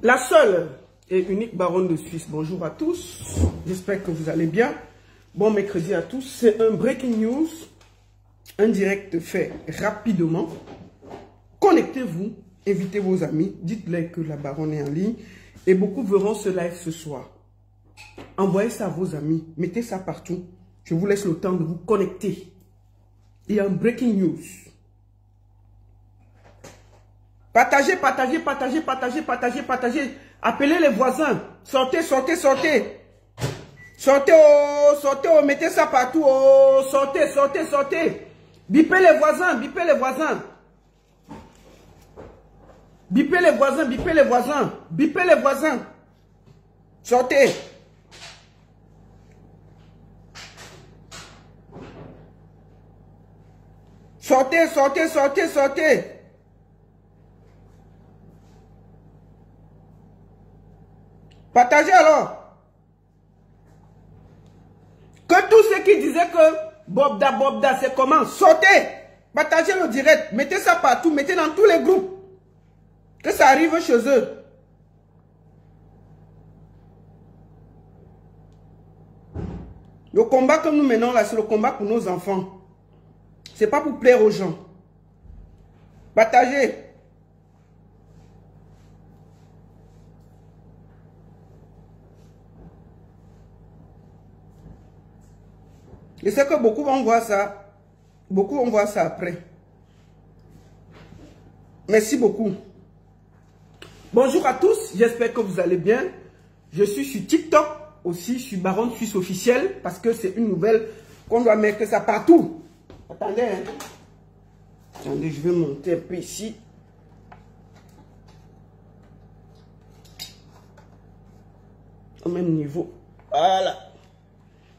La seule et unique baronne de Suisse, bonjour à tous. J'espère que vous allez bien. Bon mercredi à tous. C'est un breaking news, un direct fait rapidement. Connectez-vous, invitez vos amis, dites-leur que la baronne est en ligne et beaucoup verront ce live ce soir. Envoyez ça à vos amis, mettez ça partout. Je vous laisse le temps de vous connecter. Il y a un breaking news. Partagez, partagez, partagez, partagez, partagez, partagez. Appelez les voisins. Sortez, sortez, sortez. Sortez, oh, sortez, oh, mettez ça partout. Oh, sortez, sortez, sortez. Bipez les voisins, bipez les voisins. Bipez les voisins, bipez les voisins. Bipez les voisins. Sortez. Sortez, sortez, sortez, sortez. Partagez alors. Que tous ceux qui disaient que Bobda, Bobda, c'est comment Sortez. Partagez le direct. Mettez ça partout. Mettez dans tous les groupes. Que ça arrive chez eux. Le combat que nous menons là, c'est le combat pour nos enfants. C'est pas pour plaire aux gens. Partagez. Je sais que beaucoup vont voir ça. Beaucoup vont voir ça après. Merci beaucoup. Bonjour à tous, j'espère que vous allez bien. Je suis sur TikTok aussi, je suis Baron Suisse officiel parce que c'est une nouvelle qu'on doit mettre ça partout. Attendez, hein. Attendez, je vais monter un peu ici. Au même niveau. Voilà.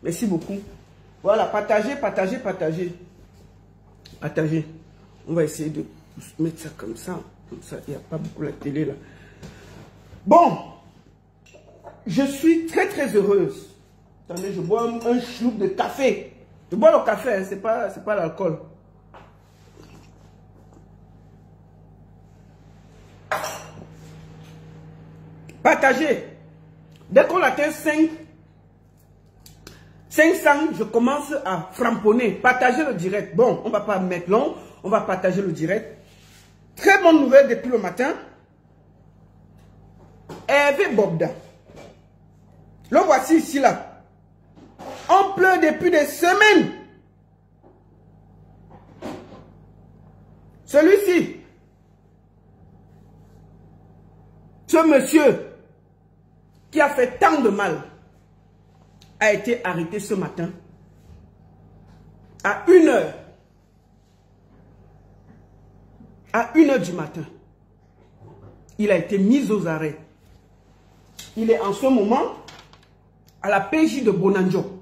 Merci beaucoup. Voilà, partagez, partagez, partagez. Partagez. On va essayer de mettre ça comme ça. Comme ça, il n'y a pas beaucoup la télé là. Bon. Je suis très très heureuse. Attendez, je bois un, un de café. Je bois le café, hein, c'est pas, pas l'alcool. Partagez. Dès qu'on atteint 5, 500, je commence à framponner. Partagez le direct. Bon, on va pas mettre long. On va partager le direct. Très bonne nouvelle depuis le matin. Hervé Bobda. Le voici ici là. On pleure depuis des semaines. Celui-ci, ce monsieur qui a fait tant de mal, a été arrêté ce matin à une heure. À une heure du matin. Il a été mis aux arrêts. Il est en ce moment à la PJ de Bonanjo.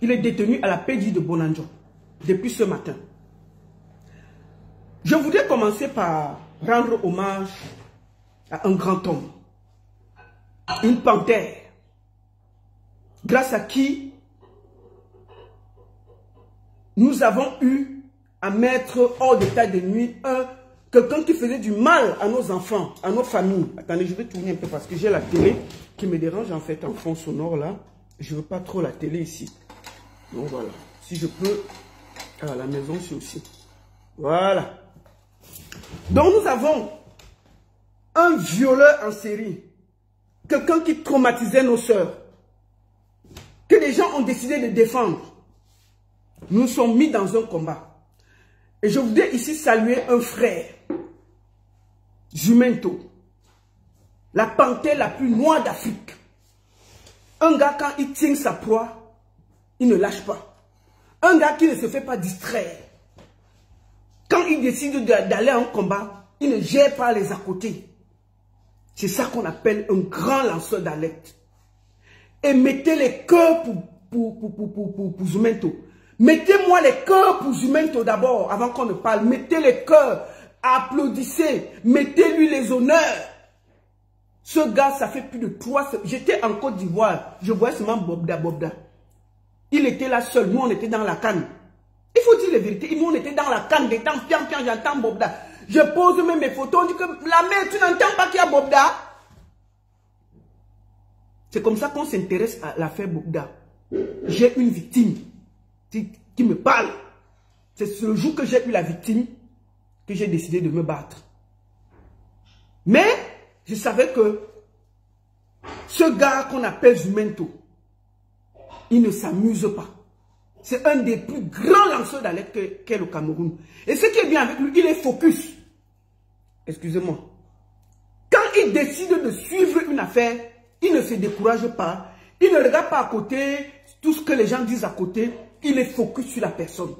Il est détenu à la PJ de Bonanjo depuis ce matin. Je voudrais commencer par rendre hommage à un grand homme, une panthère, grâce à qui nous avons eu à mettre hors d'état de nuit un quelqu'un qui faisait du mal à nos enfants, à nos familles. Attendez, je vais tourner un peu parce que j'ai la télé qui me dérange en fait en fond sonore là. Je ne veux pas trop la télé ici. Donc voilà. Si je peux, à la maison, c'est aussi. Voilà. Donc nous avons un violeur en série. Quelqu'un qui traumatisait nos sœurs. Que les gens ont décidé de défendre. Nous sommes mis dans un combat. Et je voudrais ici saluer un frère. Jumento. La panthère la plus noire d'Afrique. Un gars, quand il tient sa proie, il ne lâche pas. Un gars qui ne se fait pas distraire. Quand il décide d'aller en combat, il ne gère pas les à côté. C'est ça qu'on appelle un grand lanceur d'alerte. Et mettez les cœurs pour, pour, pour, pour, pour, pour Zumento. Mettez-moi les cœurs pour Zumento d'abord, avant qu'on ne parle. Mettez les cœurs, applaudissez, mettez-lui les honneurs. Ce gars, ça fait plus de trois. J'étais en Côte d'Ivoire, je voyais seulement Bobda Bobda. Il était là seul. Nous, on était dans la canne. Il faut dire la vérité. Nous, on était dans la canne. Des temps, pian, pian, j'entends Bobda. Je pose même mes photos. On dit que la mère, tu n'entends pas qu'il y a Bobda? C'est comme ça qu'on s'intéresse à l'affaire Bougda. J'ai une victime qui me parle. C'est ce jour que j'ai eu la victime que j'ai décidé de me battre. Mais je savais que ce gars qu'on appelle Zumento, il ne s'amuse pas. C'est un des plus grands lanceurs d'alerte qu'est le Cameroun. Et ce qui est bien avec lui, il est focus. Excusez-moi. Quand il décide de suivre une affaire, il ne se décourage pas. Il ne regarde pas à côté tout ce que les gens disent à côté. Il est focus sur la personne.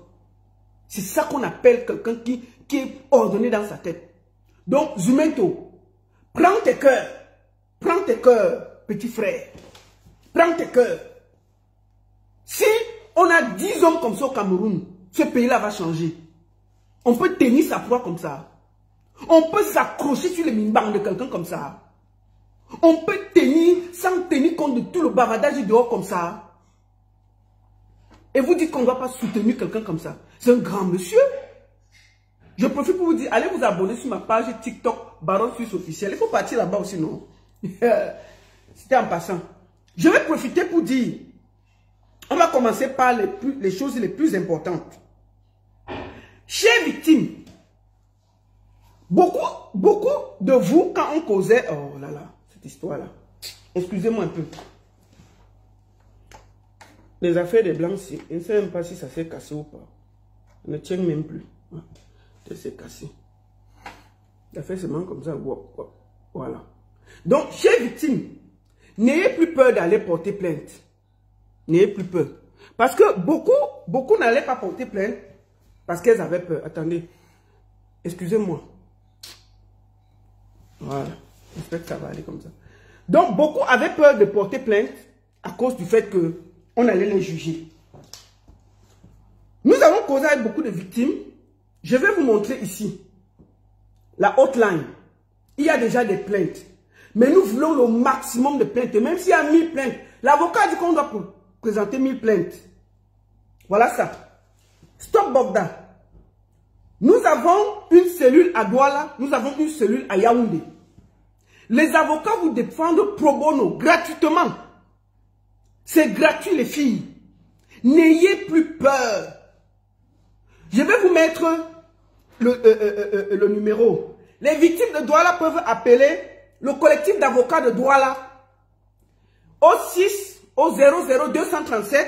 C'est ça qu'on appelle quelqu'un qui, qui est ordonné dans sa tête. Donc, Zumento, prends tes cœurs. Prends tes cœurs, petit frère. Prends tes cœurs. Si on a 10 hommes comme ça au Cameroun, ce pays-là va changer. On peut tenir sa proie comme ça. On peut s'accrocher sur les mimbangs de quelqu'un comme ça. On peut tenir sans tenir compte de tout le bavardage dehors comme ça. Et vous dites qu'on ne va pas soutenir quelqu'un comme ça. C'est un grand monsieur. Je profite pour vous dire, allez vous abonner sur ma page TikTok Baron Suisse officiel. Il faut partir là-bas aussi, non? C'était en passant. Je vais profiter pour dire, on va commencer par les, les choses les plus importantes. Chers victimes, beaucoup, beaucoup de vous, quand on causait, oh là là, histoire-là, excusez-moi un peu. Les affaires des blancs, je ne sais même pas si ça s'est cassé ou pas. Ça ne tient même plus. C'est cassé. L'affaire se met comme ça. Voilà. Donc, chers victimes, n'ayez plus peur d'aller porter plainte. N'ayez plus peur. Parce que beaucoup, beaucoup n'allaient pas porter plainte parce qu'elles avaient peur. Attendez. Excusez-moi. Voilà. Va aller comme ça. Donc, beaucoup avaient peur de porter plainte à cause du fait que on allait les juger. Nous avons causé avec beaucoup de victimes. Je vais vous montrer ici la hotline. Il y a déjà des plaintes. Mais nous voulons le maximum de plaintes. Même s'il y a 1000 plaintes, l'avocat dit qu'on doit présenter 1000 plaintes. Voilà ça. Stop Bogda. Nous avons une cellule à Douala, nous avons une cellule à Yaoundé. Les avocats vous défendent pro bono, gratuitement. C'est gratuit les filles. N'ayez plus peur. Je vais vous mettre le, euh, euh, euh, numéro. Les victimes de Douala peuvent appeler le collectif d'avocats de Douala au 6 au 00237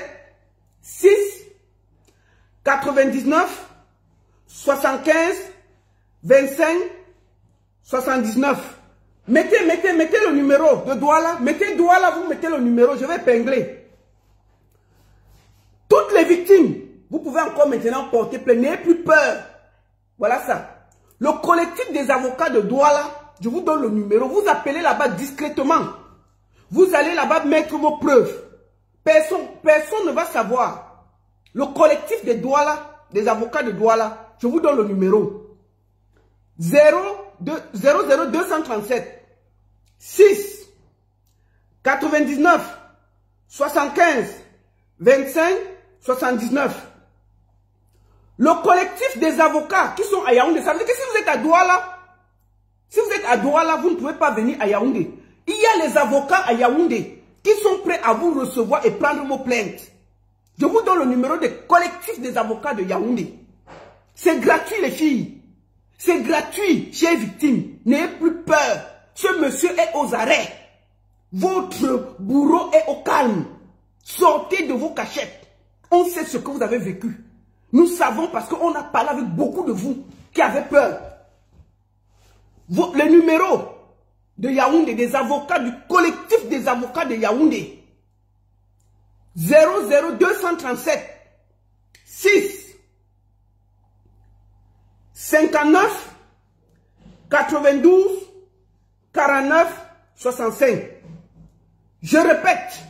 6 99 75 25 79. Mettez, mettez, mettez le numéro de Douala. Mettez Douala, vous mettez le numéro. Je vais pingler. Toutes les victimes, vous pouvez encore maintenant porter plainte. N'ayez plus peur. Voilà ça. Le collectif des avocats de Douala, je vous donne le numéro. Vous appelez là-bas discrètement. Vous allez là-bas mettre vos preuves. Personne, personne ne va savoir. Le collectif des Douala, des avocats de Douala, je vous donne le numéro. 0, 00237 6 99 75 25 79. Le collectif des avocats qui sont à Yaoundé, ça veut dire que si vous êtes à Douala, si vous êtes à Douala, vous ne pouvez pas venir à Yaoundé. Il y a les avocats à Yaoundé qui sont prêts à vous recevoir et prendre vos plaintes. Je vous donne le numéro des collectifs des avocats de Yaoundé. C'est gratuit les filles. C'est gratuit, chers victimes. N'ayez plus peur. Ce monsieur est aux arrêts. Votre bourreau est au calme. Sortez de vos cachettes. On sait ce que vous avez vécu. Nous savons parce qu'on a parlé avec beaucoup de vous qui avaient peur. Le numéro de Yaoundé, des avocats, du collectif des avocats de Yaoundé. 00237 6 59 92 49 65. Je répète,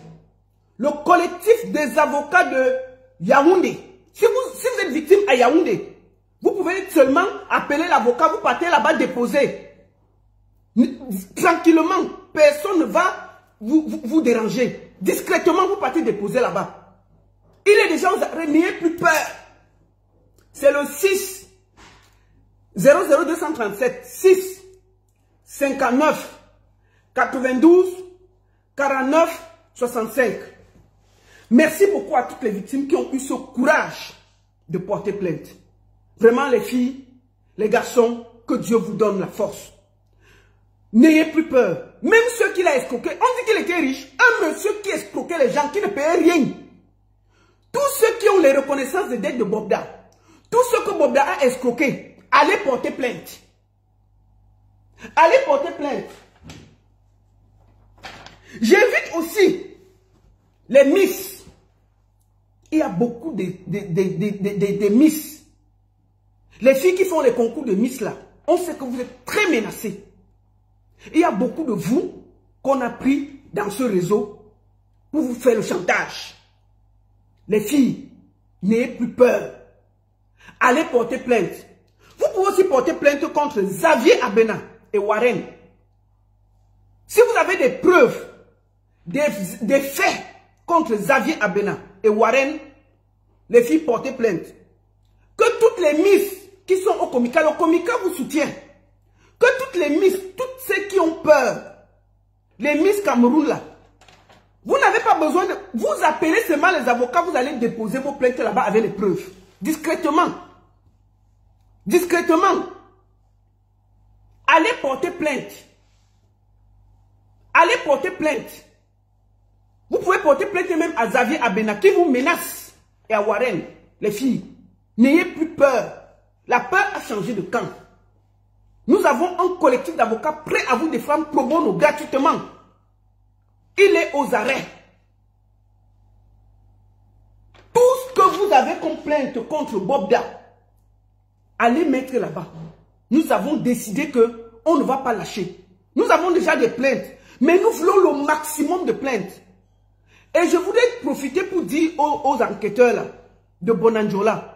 le collectif des avocats de Yaoundé. Si vous, si vous êtes victime à Yaoundé, vous pouvez seulement appeler l'avocat, vous partez là-bas déposer. Tranquillement, personne ne va vous, vous, déranger. Discrètement, vous partez déposer là-bas. Il est déjà aux arrêts, n'ayez plus peur. C'est le 6 00237 6 59 92 49 65. Merci beaucoup à toutes les victimes qui ont eu ce courage de porter plainte. Vraiment les filles, les garçons, que Dieu vous donne la force. N'ayez plus peur. Même ceux qui l'ont escroqué, on dit qu'il était riche. Un monsieur qui escroquait les gens, qui ne payait rien. Tous ceux qui ont les reconnaissances de dette de Bobda, tous ceux que Bobda a escroqué, allez porter plainte. Allez porter plainte. J'invite aussi les miss. Il y a beaucoup de, de, miss. Les filles qui font les concours de miss là, on sait que vous êtes très menacés. Il y a beaucoup de vous qu'on a pris dans ce réseau pour vous faire le chantage. Les filles, n'ayez plus peur. Allez porter plainte. Vous pouvez aussi porter plainte contre Xavier Abena Warren. Si vous avez des preuves, des, faits contre Xavier Abena et Warren, les filles portez plainte. Que toutes les miss qui sont au Comica, le Comica vous soutient. Que toutes les miss, toutes ceux qui ont peur, les miss Cameroun là, vous n'avez pas besoin de... Vous appelez seulement les avocats, vous allez déposer vos plaintes là-bas avec les preuves. Discrètement. Discrètement. Allez porter plainte. Allez porter plainte. Vous pouvez porter plainte même à Xavier Abena qui vous menace. Et à Warren, les filles. N'ayez plus peur. La peur a changé de camp. Nous avons un collectif d'avocats prêt à vous défendre pro bono gratuitement. Il est aux arrêts. Tout ce que vous avez comme plainte contre Bobda, allez mettre là-bas. Nous avons décidé que on ne va pas lâcher. Nous avons déjà des plaintes, mais nous voulons le maximum de plaintes. Et je voudrais profiter pour dire aux, enquêteurs de Bonanjola,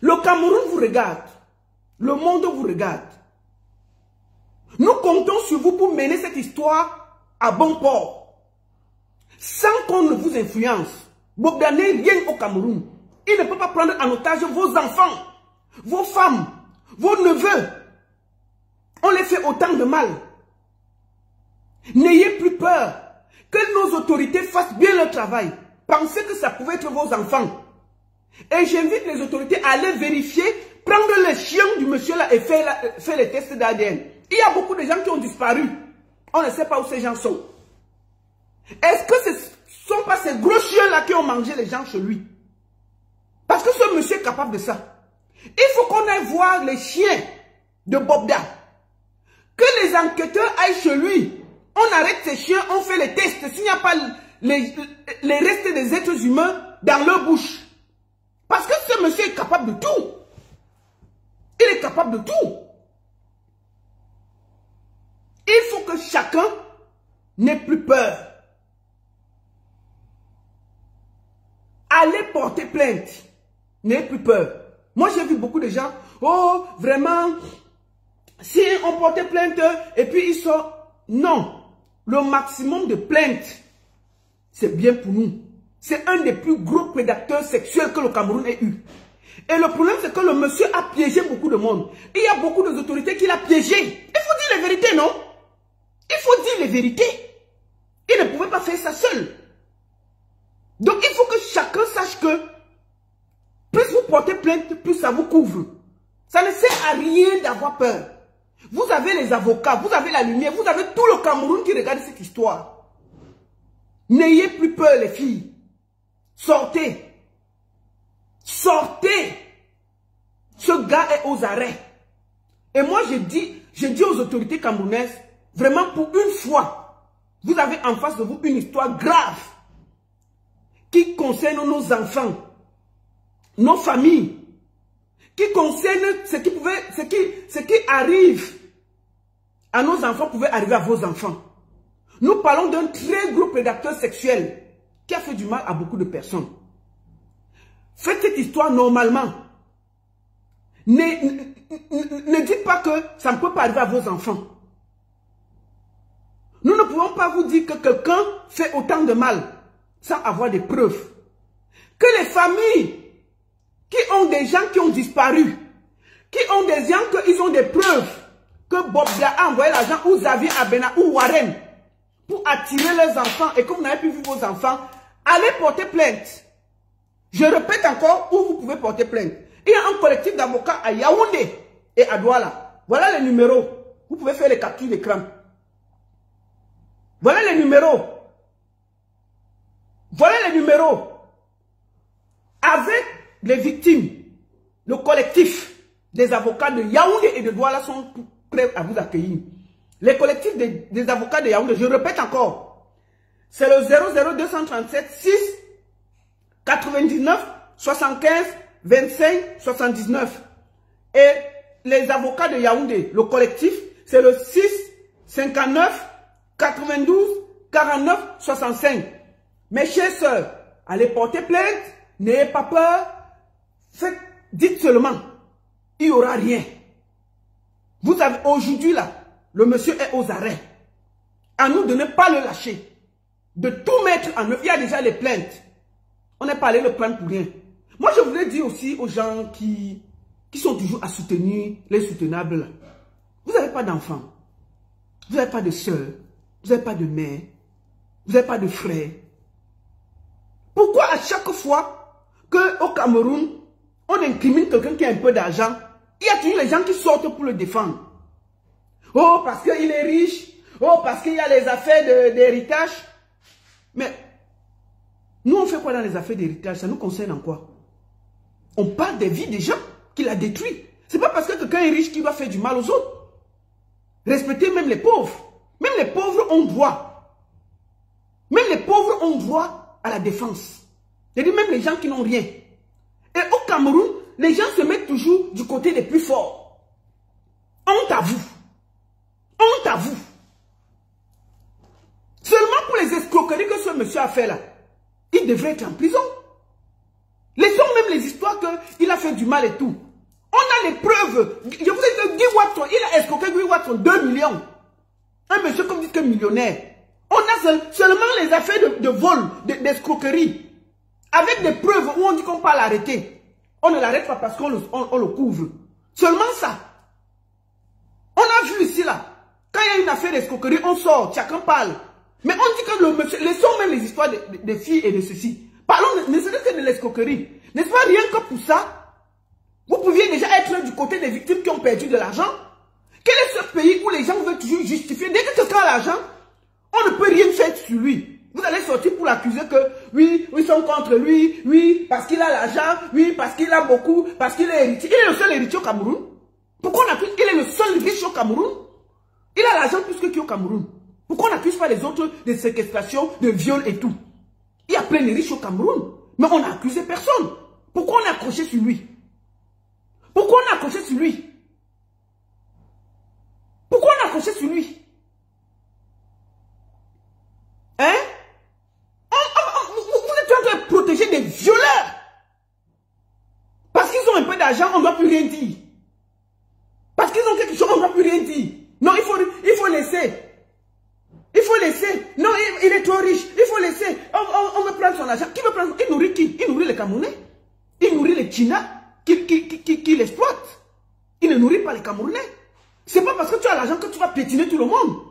le Cameroun vous regarde, le monde vous regarde. Nous comptons sur vous pour mener cette histoire à bon port. Sans qu'on ne vous influence. Bogdan n'est rien au Cameroun. Il ne peut pas prendre en otage vos enfants, vos femmes, vos neveux. On les fait autant de mal. N'ayez plus peur. Que nos autorités fassent bien leur travail. Pensez que ça pouvait être vos enfants. Et j'invite les autorités à aller vérifier, prendre les chiens du monsieur là et faire, faire les tests d'ADN. Il y a beaucoup de gens qui ont disparu. On ne sait pas où ces gens sont. Est-ce que ce ne sont pas ces gros chiens là qui ont mangé les gens chez lui? Parce que ce monsieur est capable de ça. Il faut qu'on aille voir les chiens de Bobda. Que les enquêteurs aillent chez lui on arrête ces chiens, on fait les tests. S'il n'y a pas les, restes des êtres humains dans leur bouche. Parce que ce monsieur est capable de tout. Il est capable de tout. Il faut que chacun n'ait plus peur. Allez porter plainte. N'ayez plus peur. Moi, j'ai vu beaucoup de gens. Oh, vraiment, si on portait plainte et puis ils sont... Non le maximum de plaintes, c'est bien pour nous. C'est un des plus gros prédateurs sexuels que le Cameroun ait eu. Et le problème, c'est que le monsieur a piégé beaucoup de monde. Il y a beaucoup d'autorités qui l'ont piégé. Il faut dire les vérités, non? Il faut dire les vérités. Il ne pouvait pas faire ça seul. Donc, il faut que chacun sache que plus vous portez plainte, plus ça vous couvre. Ça ne sert à rien d'avoir peur. Vous avez les avocats, vous avez la lumière, vous avez tout le Cameroun qui regarde cette histoire. N'ayez plus peur les filles. Sortez. Sortez. Ce gars est aux arrêts. Et moi je dis, je dis aux autorités camerounaises, vraiment pour une fois, vous avez en face de vous une histoire grave qui concerne nos enfants, nos familles, qui concerne ce qui pouvait, ce qui, ce qui arrive à nos enfants pouvait arriver à vos enfants. Nous parlons d'un très gros prédateur sexuel qui a fait du mal à beaucoup de personnes. Faites cette histoire normalement. Ne, ne, dites pas que ça ne peut pas arriver à vos enfants. Nous ne pouvons pas vous dire que quelqu'un fait autant de mal sans avoir des preuves. Que les familles qui ont des gens qui ont disparu, qui ont des gens qui ont des preuves, que Bob a envoyé l'argent ou Xavier Abena ou Warren pour attirer leurs enfants et que vous n'avez plus vu vos enfants, allez porter plainte. Je répète encore où vous pouvez porter plainte. Il y a un collectif d'avocats à Yaoundé et à Douala. Voilà les numéros. Vous pouvez faire les captures d'écran. Voilà les numéros. Voilà les numéros. Avec les victimes, le collectif des avocats de Yaoundé et de Douala sont prêts à vous accueillir. Les collectifs des, des avocats de Yaoundé, je répète encore, c'est le 00237 6 99 75 25 79. Et les avocats de Yaoundé, le collectif, c'est le 6 59 92 49 65. Mes chers soeurs, allez porter plainte, n'ayez pas peur, faites, dites seulement, il n'y aura rien. Vous avez aujourd'hui là, le monsieur est aux arrêts. À nous de ne pas le lâcher, de tout mettre en œuvre. Il y a déjà les plaintes. On n'est pas allé le prendre pour rien. Moi, je voulais dire aussi aux gens qui, qui sont toujours à soutenir les soutenables. Vous n'avez pas d'enfants. Vous n'avez pas de soeur. Vous n'avez pas de mère. Vous n'avez pas de frère. Pourquoi à chaque fois qu'au Cameroun, on incrimine quelqu'un qui a un peu d'argent, il y a toujours les gens qui sortent pour le défendre. Oh, parce qu'il est riche. Oh, parce qu'il y a les affaires d'héritage. Mais nous, on fait quoi dans les affaires d'héritage? Ça nous concerne en quoi? On parle des vies des gens qu'il a détruits. C'est pas parce que quelqu'un est riche qu'il va faire du mal aux autres. Respectez même les pauvres. Même les pauvres ont droit. Même les pauvres ont droit à la défense. Dis même les gens qui n'ont rien. Les gens se mettent toujours du côté des plus forts. Honte à vous. Honte à vous. Seulement pour les escroqueries que ce monsieur a fait là, il devrait être en prison. Laissons même les histoires qu'il a fait du mal et tout. On a les preuves. Je vous ai dit, Guy Watson, il a escroqué Guy Watson 2 millions. Un monsieur comme dit que millionnaire. On a seulement les affaires de, vol, d'escroquerie. avec des preuves où on dit qu'on peut l'arrêter. On ne l'arrête pas parce qu'on le, couvre. Seulement ça. On a vu ici là. Quand il y a une affaire d'escroquerie, on sort, chacun parle. Mais on dit que le monsieur, laissons même les histoires des filles et de ceci. Parlons ne serait que de l'escroquerie. N'est-ce pas rien que pour ça, vous pouviez déjà être du côté des victimes qui ont perdu de l'argent Quel est ce pays où les gens veulent toujours justifier? Dès que quelqu'un a l'argent, on ne peut rien faire sur lui. Vous allez sortir pour l'accuser que oui, ils sont contre lui, oui, parce qu'il a l'argent, oui, parce qu'il a beaucoup, parce qu'il est héritier. Il est le seul héritier au Cameroun. Pourquoi on accuse qu'il est le seul riche au Cameroun? Il a l'argent plus que qui au Cameroun? Pourquoi on n'accuse pas les autres de séquestration, de viol et tout? Il y a plein de riches au Cameroun. Mais on n'a accusé personne. Pourquoi on a accroché sur lui? Pourquoi on a accroché sur lui? Pourquoi on a accroché sur lui Hein Vous êtes en train de protéger des violeurs. Parce qu'ils ont un peu d'argent, on ne doit plus rien dire. Parce qu'ils ont quelque chose, on ne doit plus rien dire. Non, il faut, il faut laisser. Il faut laisser. Non, il, est trop riche. Il faut laisser. On, on, veut prendre son argent. Qui veut prendre Il nourrit qui Il nourrit les Il nourrit les China qui, qui, qui, qui l'exploitent. Il ne nourrit pas les Camerounais. C'est pas parce que tu as l'argent que tu vas pétiner tout le monde.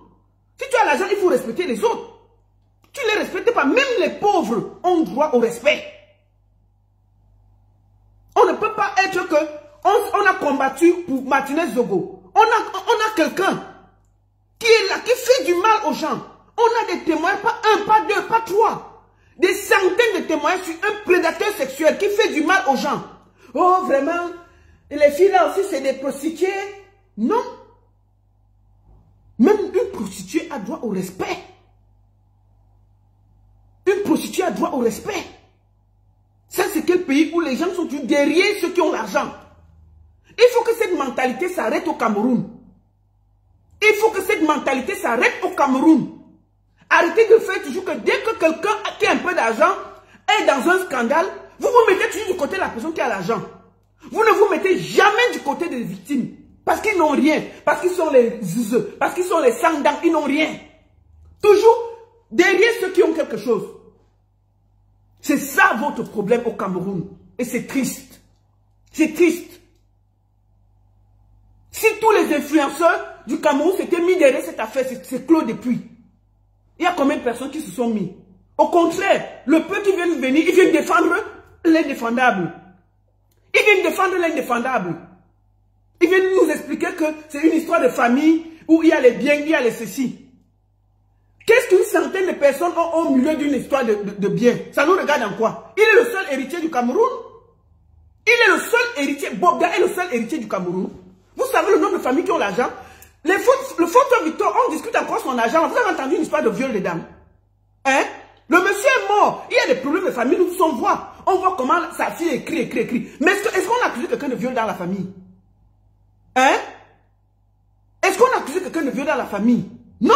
Si tu as l'argent, il faut respecter les autres. Tu ne les respectes pas. Même les pauvres ont droit au respect. On ne peut pas être que... On, a combattu pour Martinez Zogo. On a, on a quelqu'un qui est là, qui fait du mal aux gens. On a des témoins, pas un, pas deux, pas trois. Des centaines de témoins sur un prédateur sexuel qui fait du mal aux gens. Oh, vraiment, les filles là aussi, c'est des prostituées? Non. Même une prostituée a droit au respect. Une prostituée a droit au respect. Ça, c'est quel pays où les gens sont derrière ceux qui ont l'argent? Il faut que cette mentalité s'arrête au Cameroun. Il faut que cette mentalité s'arrête au Cameroun. Arrêtez de faire toujours que dès que quelqu'un qui a un peu d'argent est dans un scandale, vous vous mettez toujours du côté de la personne qui a l'argent. Vous ne vous mettez jamais du côté des victimes. Parce qu'ils n'ont rien. Parce qu'ils sont les zizeux. Parce qu'ils sont les sangdans. Ils n'ont rien. Toujours derrière ceux qui ont quelque chose. C'est ça votre problème au Cameroun. Et c'est triste. C'est triste. Si tous les influenceurs du Cameroun s'étaient mis derrière cette affaire, c'est clos depuis. Il y a combien de personnes qui se sont mis Au contraire, le peu qui vient venir, ils viennent défendre l'indéfendable. Ils viennent défendre l'indéfendable. Ils viennent nous expliquer que c'est une histoire de famille où il y a les biens, il y a les ceci. Qu'est-ce qu'une centaine de personnes ont au milieu d'une histoire de, biens Ça nous regarde en quoi Il est le seul héritier du Cameroun Il est le seul héritier, Bobda est le seul héritier du Cameroun. Vous savez le nombre de familles qui ont l'argent Le photo Victor, on discute encore son argent. Vous avez entendu une histoire de viol des dames Hein? Le monsieur est mort. Il y a des problèmes de famille, nous on voit. On voit comment sa fille écrit, écrit, écrit. Mais est-ce qu'on a accusé quelqu'un de viol dans la famille? Hein? Est-ce qu'on a accusé quelqu'un de viol dans la famille? Non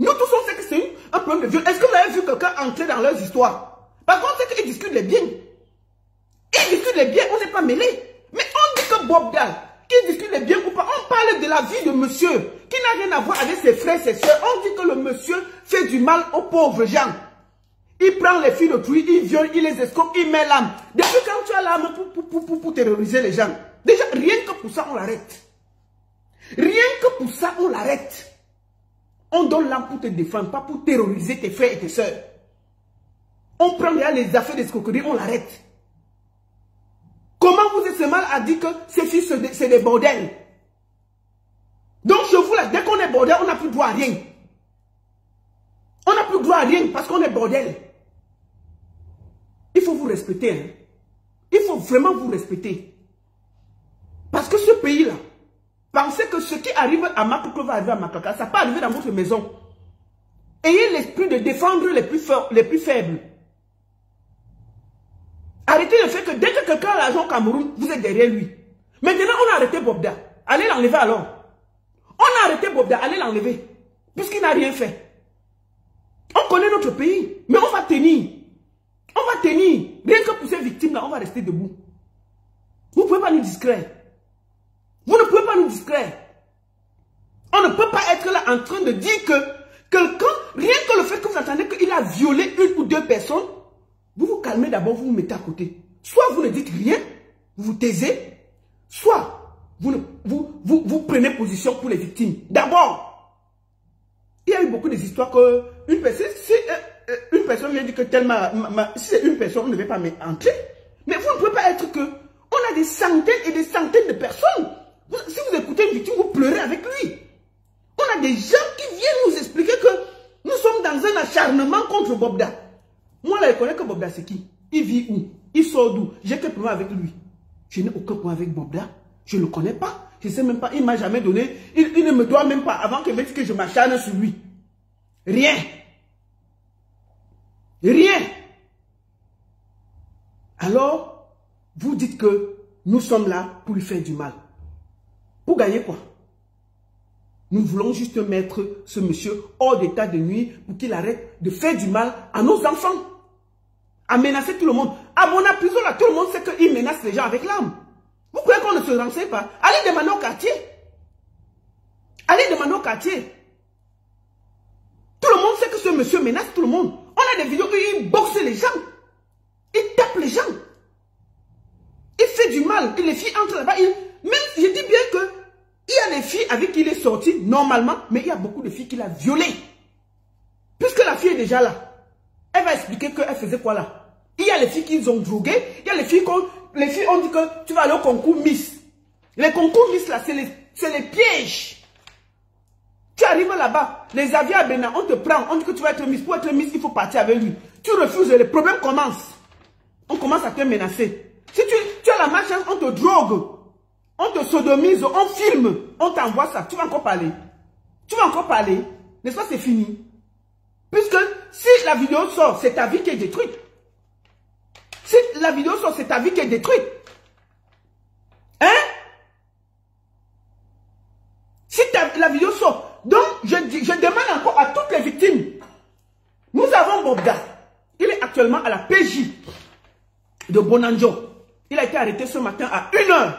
nous tous on sait que c'est un problème de viol. Est-ce que vous avez vu quelqu'un entrer dans leurs histoires? Par contre, c'est qu'ils discutent les biens. Ils discutent les biens, on n'est pas mêlé. Mais on dit que Bob Dal, qui discute les biens ou pas, on parle de la vie de monsieur, qui n'a rien à voir avec ses frères, ses soeurs. On dit que le monsieur fait du mal aux pauvres gens. Il prend les filles d'autrui, il viole, il les escope, il met l'âme. Depuis quand tu as l'âme pour, pour, pour, pour terroriser les gens, déjà, rien que pour ça, on l'arrête. Rien que pour ça, on l'arrête. On donne l'âme pour te défendre, pas pour terroriser tes frères et tes soeurs. On prend les affaires d'escroquerie, on l'arrête. Comment vous êtes mal à dire que ces c'est des bordels? Donc, je vous là, dès qu'on est bordel, on n'a plus droit à rien. On n'a plus droit à rien parce qu'on est bordel. Il faut vous respecter. Hein. Il faut vraiment vous respecter. Parce que ce pays-là, Pensez que ce qui arrive à Makoko va arriver à Makaka. Ça peut arriver dans votre maison. Ayez l'esprit de défendre les plus, les plus faibles. Arrêtez le fait que dès que quelqu'un a l'argent au Cameroun, vous êtes derrière lui. Maintenant, on a arrêté Bobda. Allez l'enlever alors. On a arrêté Bobda, allez l'enlever. Puisqu'il n'a rien fait. On connaît notre pays, mais on va tenir. On va tenir. Rien que pour ces victimes-là, on va rester debout. Vous ne pouvez pas nous distraire. Vous ne pouvez pas nous distraire. On ne peut pas être là en train de dire que quelqu'un, rien que le fait que vous entendez qu'il a violé une ou deux personnes, vous vous calmez d'abord, vous vous mettez à côté. Soit vous ne dites rien, vous vous taisez, soit vous, vous, vous, prenez position pour les victimes. D'abord, il y a eu beaucoup d'histoires que une personne, euh, euh, une personne vient dire que tellement, si c'est une personne, on ne veut pas entrer. Mais vous ne pouvez pas être que, on a des centaines et des centaines de personnes si vous écoutez une victime, vous pleurez avec lui. On a des gens qui viennent nous expliquer que nous sommes dans un acharnement contre Bobda. Moi, là, je connais que Bobda, c'est qui? Il vit où? Il sort d'où? J'ai quel problème avec lui Je n'ai aucun point avec Bobda. Je ne le connais pas. Je ne sais même pas. Il ne m'a jamais donné. Il, ne me doit même pas avant dise que je m'acharne sur lui. Rien. Rien. Alors, vous dites que nous sommes là pour lui faire du mal. Pour gagner quoi? Nous voulons juste mettre ce monsieur hors d'état de nuit pour qu'il arrête de faire du mal à nos enfants. À menacer tout le monde. À mon prison, là, tout le monde sait qu'il menace les gens avec l'arme. Vous croyez qu'on ne se renseigne pas? Allez demander au quartier. Allez demander au quartier. Tout le monde sait que ce monsieur menace tout le monde. On a des vidéos où il boxe les gens. Il tape les gens. Il fait du mal. Les filles entrent là-bas. Même, je dis bien que il y a des filles avec qui il est sorti normalement, mais il y a beaucoup de filles qu'il a violées. Puisque la fille est déjà là, elle va expliquer qu'elle faisait quoi là? Il y a les filles qui ont drogué, il y a les filles, les filles ont dit que tu vas aller au concours Miss. Les concours Miss là, c'est les, les, pièges. Tu arrives là-bas, les avions à Bénin, on te prend, on dit que tu vas être Miss. Pour être Miss, il faut partir avec lui. Tu refuses, les problèmes commencent. On commence à te menacer. Si tu, tu as la malchance, on te drogue. On te sodomise, on filme, on t'envoie ça. Tu vas encore parler. Tu vas encore parler. N'est-ce pas, c'est fini? Puisque si la vidéo sort, c'est ta vie qui est détruite. Si la vidéo sort, c'est ta vie qui est détruite. Hein? Si la vidéo sort. Donc, je, je demande encore à toutes les victimes. Nous avons Bobda. Il est actuellement à la PJ de Bonanjo. Il a été arrêté ce matin à 1h.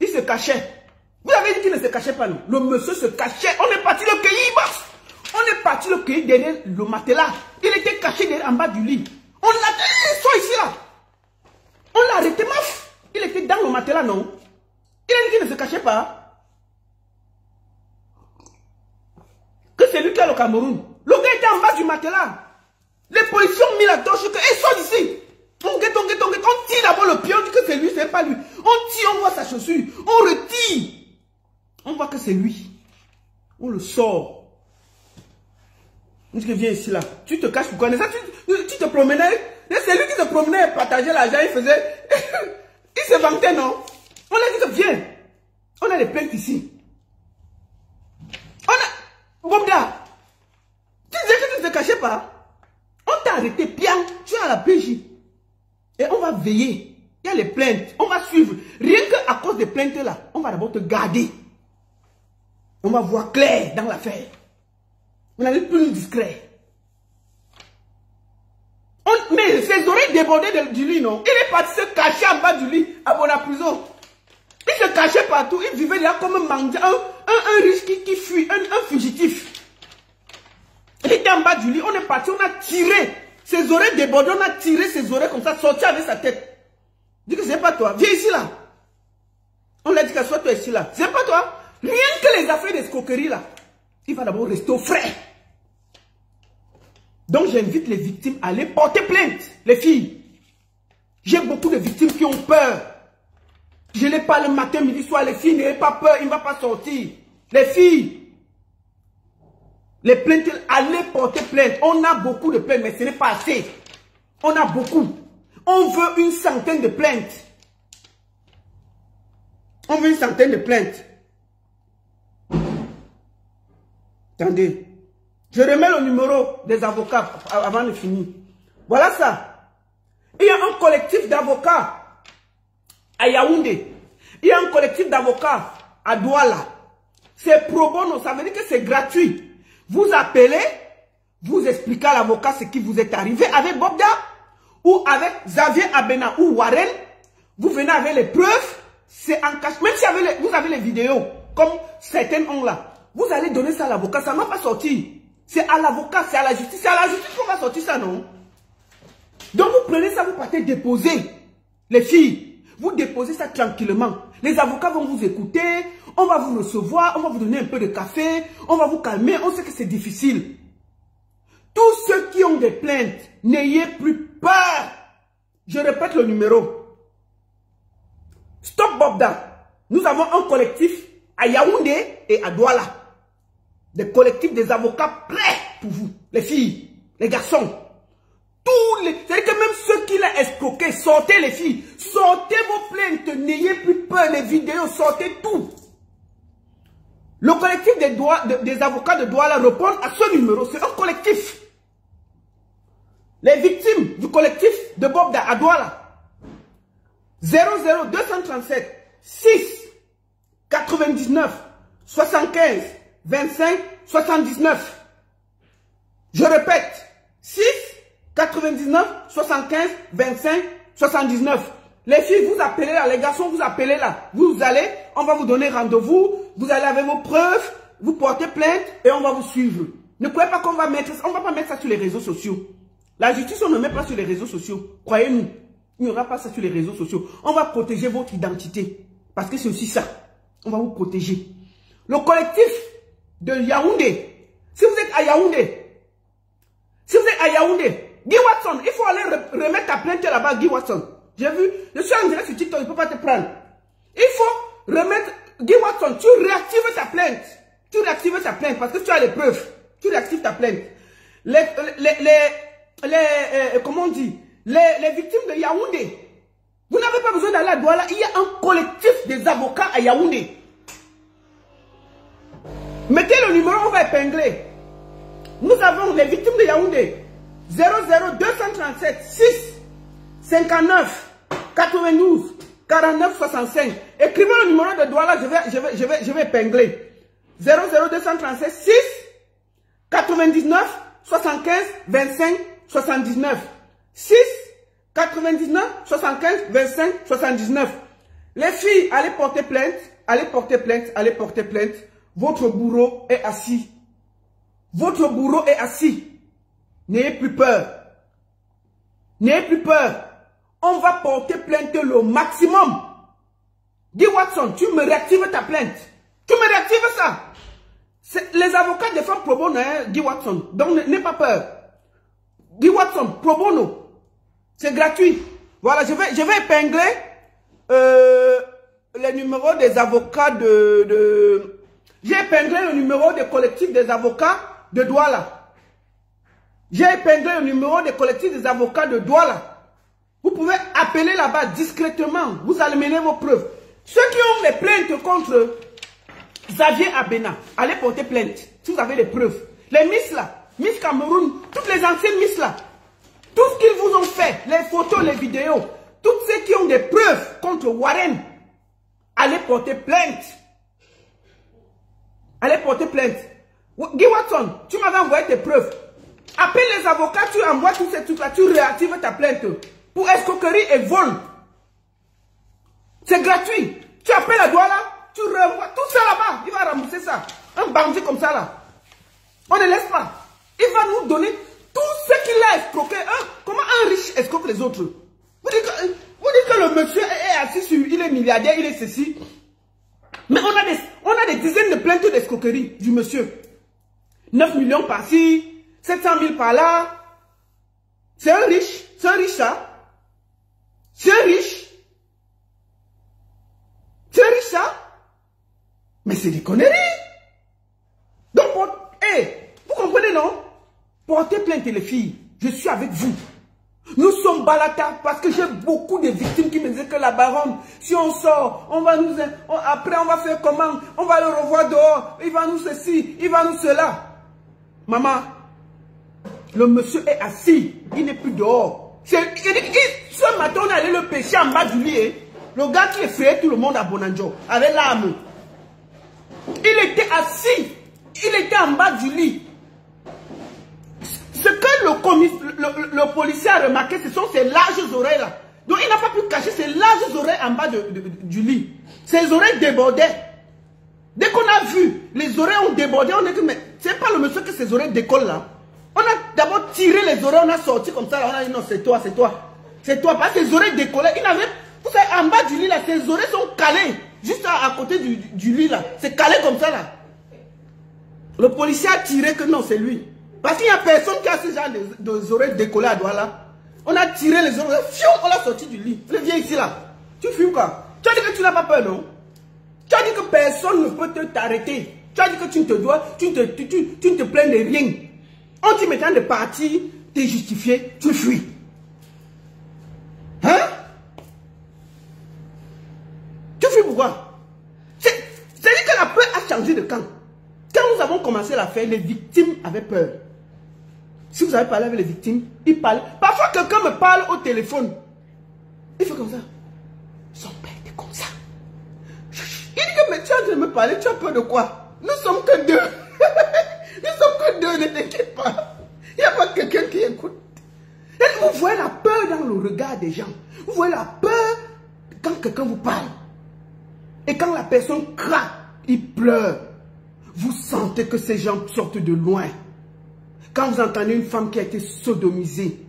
Il se cachait. Vous avez dit qu'il ne se cachait pas, non? Le monsieur se cachait. On est parti le cueillir, On est parti le cueillir derrière le matelas. Il était caché derrière, en bas du lit. On l'a dit, soit ici, là. On l'a arrêté, maf. Il était dans le matelas, non? Il a dit qu'il ne se cachait pas. Que c'est lui qui a le Cameroun. Le gars était en bas du matelas. Les policiers ont mis la torche que, et sort d'ici. On guette, on guette, on guette, on tire d'abord le pied, on dit que c'est lui, c'est pas lui. On tire, on voit sa chaussure, on retire. On voit que c'est lui. On le sort. Que viens ici là. Tu te caches pourquoi? Ça, tu, tu te promenais? C'est lui qui se promenait, partageait l'argent, il faisait. il se vantait, non? On a dit viens. On a les plaintes ici. On a. Bomda, tu disais que tu ne te cachais pas. On t'a arrêté, bien. Tu es à la PJ. Et on va veiller. Il y a les plaintes. On va suivre. Rien qu'à cause des plaintes là, on va d'abord te garder. On va voir clair dans l'affaire. On n'allait plus discret. mais ses oreilles débordaient du lit, non? Il est parti se cacher en bas du lit à prison. Il se cachait partout. Il vivait là comme un mendiant, un, un, riche qui, fuit, un, un fugitif. Il était en bas du lit. On est parti, on a tiré. Ses oreilles débordées, on a tiré ses oreilles comme ça, sorti avec sa tête. Dis que c'est pas toi. Viens ici là. On l'a dit que soit toi ici là. C'est pas toi. Rien que les affaires d'escroquerie là. Il va d'abord rester au frais. Donc j'invite les victimes à aller porter plainte. Les filles. J'ai beaucoup de victimes qui ont peur. Je n'ai pas le matin, midi, soir. Les filles, n'ayez pas peur, il ne va pas sortir. Les filles. Les plaintes, allez porter plainte. On a beaucoup de plaintes, mais ce n'est pas assez. On a beaucoup. On veut une centaine de plaintes. On veut une centaine de plaintes. Attendez. Je remets le numéro des avocats avant de finir. Voilà ça. Il y a un collectif d'avocats à Yaoundé. Il y a un collectif d'avocats à Douala. C'est pro bono, ça veut dire que c'est gratuit. Vous appelez, vous expliquez à l'avocat ce qui vous est arrivé avec Bobda ou avec Xavier Abena ou Warren. Vous venez avec les preuves, c'est en cache. Même si vous avez les vidéos, comme certaines ont là, vous allez donner ça à l'avocat, ça ne pas sortir. C'est à l'avocat, c'est à la justice. C'est à la justice qu'on va sortir ça, non? Donc vous prenez ça, vous partez déposer. Les filles, vous déposez ça tranquillement. Les avocats vont vous écouter, on va vous recevoir, on va vous donner un peu de café, on va vous calmer, on sait que c'est difficile. Tous ceux qui ont des plaintes, n'ayez plus peur. Je répète le numéro. Stop Bobda. Nous avons un collectif à Yaoundé et à Douala des collectifs des avocats prêts pour vous, les filles, les garçons. Tous les, c'est que même ceux qui l'ont escroqué, sortez les filles, sortez vos plaintes, n'ayez plus peur, les vidéos, sortez tout. Le collectif des, des avocats de Douala répond à ce numéro, c'est un collectif. Les victimes du collectif de Bob à Douala, 00237 6 99 75 25 79. Je répète, 6 99 75 25 79. Les filles, vous appelez là, les garçons, vous appelez là. Vous allez, on va vous donner rendez-vous, vous allez avec vos preuves, vous portez plainte et on va vous suivre. Ne croyez pas qu'on va mettre, on va pas mettre ça sur les réseaux sociaux. La justice, on ne met pas sur les réseaux sociaux. Croyez-nous, il n'y aura pas ça sur les réseaux sociaux. On va protéger votre identité. Parce que c'est aussi ça. On va vous protéger. Le collectif de Yaoundé. Si vous êtes à Yaoundé, si vous êtes à Yaoundé, Guy Watson, il faut aller remettre ta plainte là-bas, Guy Watson. J'ai vu, je suis en direct sur TikTok, il ne peut pas te prendre. Il faut remettre, Guy Watson, tu réactives ta plainte. Tu réactives ta plainte parce que tu as les preuves. Tu réactives ta plainte. Les, les, les, les euh, comment on dit, les victimes de Yaoundé, vous n'avez pas besoin d'aller à Douala. Il y a un collectif des avocats à Yaoundé. Mettez le numéro, on va épingler. Nous avons les victimes de Yaoundé. 00237 6 59 92 49 65. Écrivez le numéro de Douala, je vais, je vais, je vais, je vais épingler. 00237 6 99 75 25 79. 6 99 75 25 79. Les filles, allez porter plainte, allez porter plainte, allez porter plainte. Votre bourreau est assis. Votre bourreau est assis. N'ayez plus peur. N'ayez plus peur. On va porter plainte le maximum. Dis Watson, tu me réactives ta plainte. Tu me réactives ça. Les avocats défendent pro bono, hein, Guy Watson. Donc, n'aie pas peur. Guy Watson, pro bono. C'est gratuit. Voilà, je vais, je vais épingler euh, les numéros des avocats de... de J'ai épinglé le numéro des collectifs des avocats de Douala. J'ai épinglé le numéro des collectifs des avocats de Douala. Vous pouvez appeler là-bas discrètement. Vous allez mener vos preuves. Ceux qui ont des plaintes contre Xavier Abena, allez porter plainte. Si vous avez des preuves. Les Miss là, Miss Cameroun, toutes les anciennes Miss là, tout ce qu'ils vous ont fait, les photos, les vidéos, tous ceux qui ont des preuves contre Warren, allez porter plainte. Allez porter plainte. Guy Watson, tu m'avais envoyé tes preuves. Appelle les avocats, tu envoies tous ces trucs-là, tu réactives ta plainte pour escroquerie et vol. C'est gratuit. Tu appelles la douane là, tu renvoies tout ça là-bas. Il va rembourser ça. Un bandit comme ça là. On ne laisse pas. Il va nous donner tout ce qu'il a escroqué. Comment un riche escroque les autres? Vous dites, que, vous dites que le monsieur est assis sur, il est milliardaire, il est ceci. Mais on a des, on a des dizaines de plaintes d'escroquerie du monsieur. 9 millions par-ci, 700 000 par-là. C'est un riche. C'est un riche ça. C'est un riche. C'est un riche ça. Mais c'est des conneries. Donc, hé, vous comprenez non? Portez plainte les filles. Je suis avec vous. Nous sommes balata parce que j'ai beaucoup de victimes qui me disaient que la baronne, si on sort, on va nous, après on va faire comment? On va le revoir dehors, il va nous ceci, il va nous cela. Maman, le monsieur est assis, il n'est plus dehors. ce matin, on allait le pêcher en bas du lit. Hein. Le gars qui effrayait tout le monde à Bonanjo, avec l'arme. Il était assis, il était en bas du lit. Le, policier a remarqué, ce sont ses larges oreilles là. Donc il n'a pas pu cacher ses larges oreilles en bas du lit. Ses oreilles débordaient. Dès qu'on a vu, les oreilles ont débordé, on est que, mais c'est pas le monsieur que ses oreilles décollent là. On a d'abord tiré les oreilles, on a sorti comme ça, là, on a dit non, c'est toi, c'est toi. C'est toi, parce que ses oreilles décollaient. Il avait, vous savez, en bas du lit là, ses oreilles sont calées. Juste à, côté du, lit là. C'est calé comme ça là. Le policier a tiré que non, c'est lui. Parce qu'il n'y a personne qui a ce genre de, oreilles décollées à doigt là. On a tiré les oreilles, on l'a sorti du lit. viens ici là. Tu fumes quoi? Tu as dit que tu n'as pas peur, non? Tu as dit que personne ne peut t'arrêter. Tu as dit que tu ne te dois, tu ne te, tu, ne te plains de rien. On dit maintenant de partir, te justifier, tu fuis. Hein? Tu fuis pourquoi? C'est-à-dire que la peur a changé de camp. Quand nous avons commencé l'affaire, les victimes avaient peur. Si vous avez parlé avec les victimes, ils parlent. Parfois, quelqu'un me parle au téléphone. Il fait comme ça. Son père était comme ça mais tu as de me parler, tu as peur de quoi? Nous sommes que deux. Nous sommes que deux, ne t'inquiète pas. Il n'y a pas quelqu'un qui écoute. Et vous voyez la peur dans le regard des gens. Vous voyez la peur quand quelqu'un vous parle. Et quand la personne craque, il pleure. Vous sentez que ces gens sortent de loin. Quand vous entendez une femme qui a été sodomisée,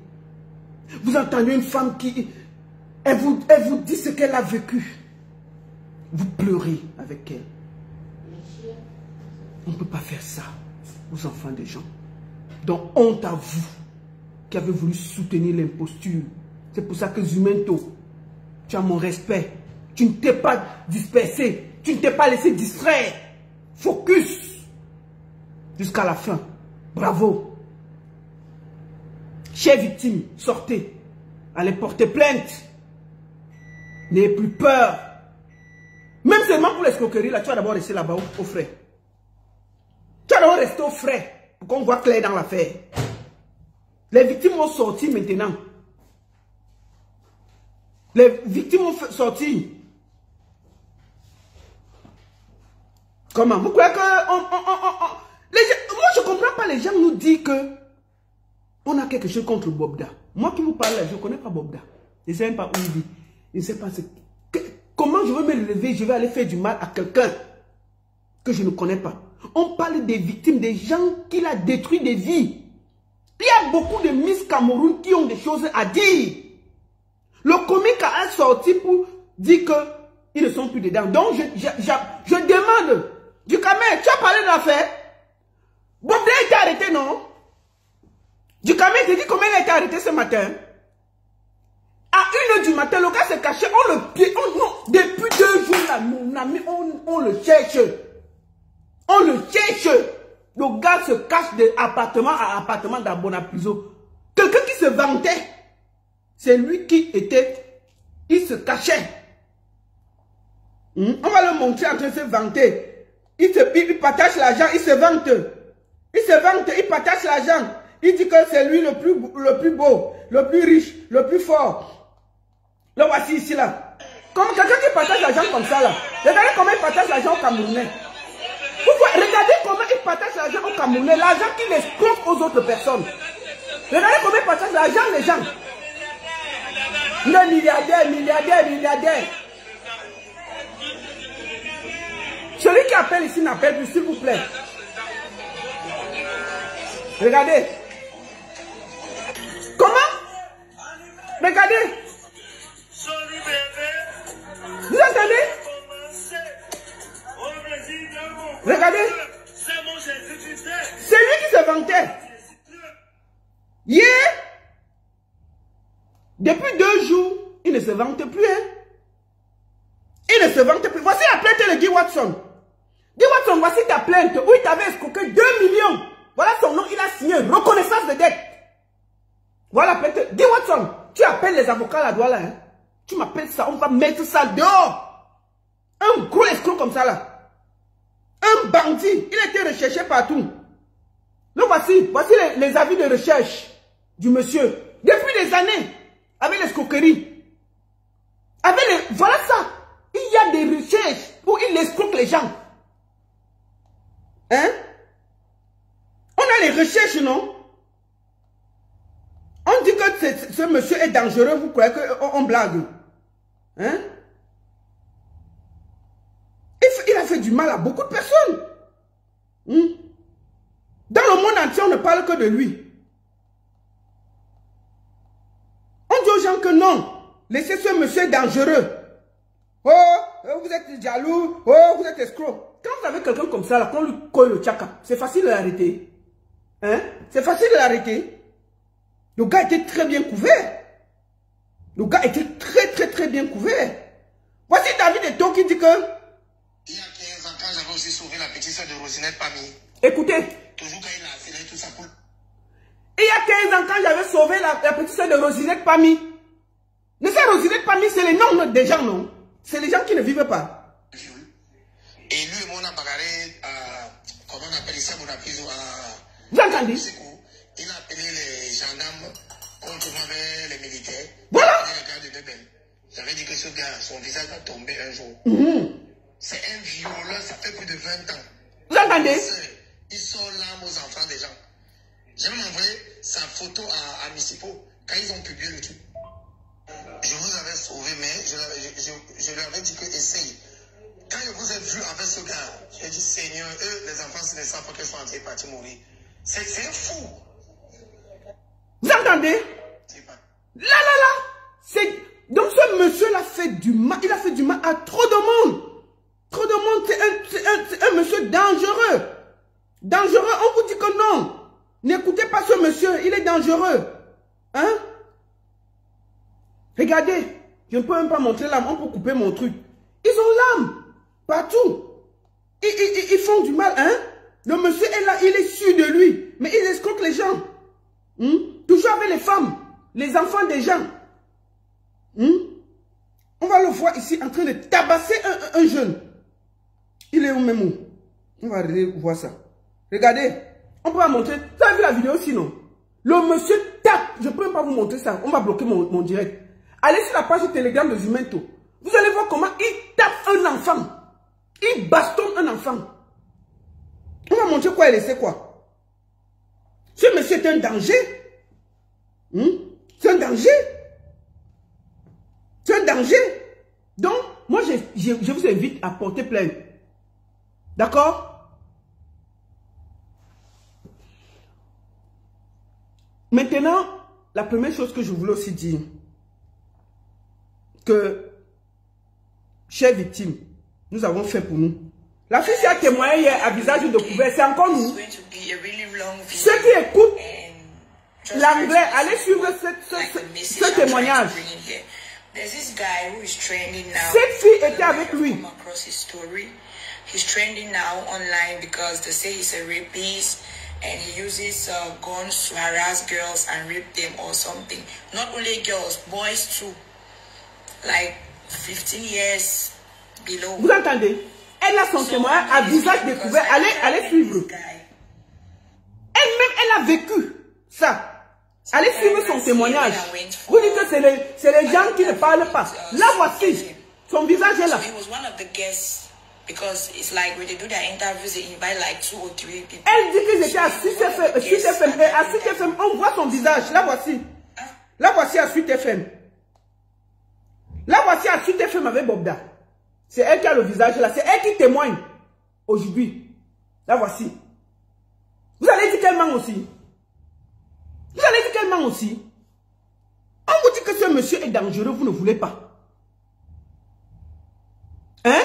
vous entendez une femme qui... Elle vous, elle vous dit ce qu'elle a vécu. Vous pleurez avec elle. On ne peut pas faire ça aux enfants des gens. Donc honte à vous qui avez voulu soutenir l'imposture. C'est pour ça que Zumento, tu as mon respect. Tu ne t'es pas dispersé. Tu ne t'es pas laissé distraire. Focus jusqu'à la fin. Bravo. Chers victimes, sortez. Allez porter plainte. N'ayez plus peur. Même seulement pour l'escroquerie, là, tu vas d'abord rester là-bas au, frais. Tu vas d'abord rester au frais pour qu'on voit clair dans l'affaire. Les victimes vont sortir maintenant. Les victimes vont sortir. Comment? Vous croyez que... moi, je ne comprends pas. Les gens nous disent que on a quelque chose contre Bobda. Moi qui vous parle, je ne connais pas Bobda. Je ne sais même pas où il vit. Je ne sais pas ce Comment je veux me lever, je vais aller faire du mal à quelqu'un que je ne connais pas. On parle des victimes, des gens qu'il a détruit des vies. Il y a beaucoup de Miss Cameroun qui ont des choses à dire. Le comique a sorti pour dire qu'ils ne sont plus dedans. Donc, je, demande, du Cameroun, tu as parlé de l'affaire Bob a été arrêté, non? Du camion, te dit combien il a été arrêté ce matin À 1h du matin, le gars s'est caché, on le pied, on, depuis deux jours, mon ami, on, le cherche. On le cherche. Le gars se cache d'appartement à appartement dans Bonapuzo. Quelqu'un qui se vantait, c'est lui qui était, il se cachait. Hmm? On va le montrer en train de se vanter. Il, se, il partage l'argent, il se vante. Il se vante, il partage l'argent. Il dit que c'est lui le plus, le plus beau, le plus riche, le plus fort. Le voici ici là. Comme quelqu'un qui partage l'argent comme ça là. Regardez comment il partage l'argent au Camerounais. regardez comment il partage l'argent au Camerounais. L'argent qu'il escroque aux autres personnes. Regardez comment il partage l'argent les gens. Le milliardaire, milliardaire, milliardaire. Celui qui appelle ici n'appelle plus, s'il vous plaît. Regardez. Comment Regardez. Vous entendez Regardez. C'est lui qui se vantait. Hier, depuis deux jours, il ne se vante plus. Hein? Il ne se vante plus. Voici la plainte de Guy Watson. Guy Watson, voici ta plainte où il t'avait escroqué 2 millions. Voilà son nom, il a signé reconnaissance de dette. Voilà plainte. Guy Watson, tu appelles les avocats là. Hein? Tu m'appelles ça, on va mettre ça dehors. Un gros escroc comme ça là. Un bandit. Il été recherché partout. Donc voici, voici les, les avis de recherche du monsieur. Depuis des années, avec l'escroquerie. Avec les, voilà ça. Il y a des recherches où il escroque les gens. Hein? On a les recherches, non? On que ce, monsieur est dangereux, vous croyez qu'on blague? Hein? Il, a fait du mal à beaucoup de personnes. Hmm? Dans le monde entier, on ne parle que de lui. On dit aux gens que non, laissez ce monsieur dangereux. Oh, vous êtes jaloux. Oh, vous êtes escroc. Quand vous avez quelqu'un comme ça, qu'on lui colle le tchaka, c'est facile de l'arrêter. Hein? C'est facile de l'arrêter. Le gars était très bien couvert. Le gars était très, très, très bien couvert. Voici David Eto qui dit que... Il y a 15 ans, quand j'avais aussi sauvé la petite soeur de Rosinette Pami. Écoutez. Toujours quand il a accéléré tout ça pour... Il y a 15 ans, quand j'avais sauvé la, petite soeur de Rosinette Pami. Ne c'est Rosinette Pami, c'est les noms des gens, non? C'est les gens qui ne vivent pas. Et lui, mon bagarré, comment on appelle ça, mon appel à... Vous entendez? Il a appelé les gendarmes contre moi les militaires. Voilà J'avais dit que ce gars, son visage va tomber un jour. Mhm. C'est un violeur, ça fait plus de 20 ans. Vous entendez? Il sort l'âme aux enfants des gens. J'ai même envoyé sa photo à, à Missipo quand ils ont publié le truc. Je vous avais sauvé, mais je, je, je, leur avais dit que essaye. Quand je vous ai vu avec ce gars, j'ai dit Seigneur, eux, les enfants, ce ne savent pas qu'ils sont en train de partir mourir. C'est fou. Vous entendez? Là, là, là. Donc ce monsieur-là fait du mal. Il a fait du mal à trop de monde. Trop de monde. C'est un, un, monsieur dangereux. Dangereux. On vous dit que non. N'écoutez pas ce monsieur. Il est dangereux. Hein? Regardez. Je ne peux même pas montrer l'âme. On peut couper mon truc. Ils ont l'âme. Partout. Ils, font du mal, hein? Le monsieur est là, il est sûr de lui. Mais il escroque les gens. Hmm? Toujours avec les femmes, les enfants des gens. Hmm? On va le voir ici en train de tabasser un, jeune. Il est où même où? On va voir ça. Regardez. On peut montrer. Vous avez vu la vidéo sinon? Le monsieur tape. Je ne peux pas vous montrer ça. On va bloquer mon, direct. Allez sur la page Telegram de Zumento. Vous allez voir comment il tape un enfant. Il bastonne un enfant. On va montrer quoi et c'est quoi? Ce monsieur est un danger. Hmm? C'est un danger. C'est un danger. Donc, moi, je, je vous invite à porter plainte. D'accord? Maintenant, la première chose que je voulais aussi dire, que, chère victime, nous avons fait pour nous. La fille qui a témoigné hier à visage découvert, c'est encore nous. Ceux qui écoutent just l'anglais, allez suivre ce, ce- ce- témoignage. bring in here. There's this guy who is trending now. Cette fille était avec lui. He's trending now online because they say he's a rapist and he uses uh, guns to harass girls and rape them or something. Not only girls, boys too. Like 15 years below. Vous entendez? Elle a son témoignage à visage découvert. Allez, allez suivre. Elle-même, elle a vécu ça. Allez suivre son témoignage. Vous dites que c'est les, c'est les gens qui ne parlent pas. La voici. Son visage est là. So he was one of the guests because it's like when they do their interviews, they invite like two or three people. Elle dit qu'ils étaient à 6 FM. 6 FM. Et à 6 FM, on voit son visage. La voici. La voici à 8 FM. La voici à 8 FM avec Bobda. C'est elle qui a le visage là. C'est elle qui témoigne aujourd'hui. La voici. Vous allez dire qu'elle ment aussi. Aussi. On vous dit que ce monsieur est dangereux, vous ne voulez pas. Hein?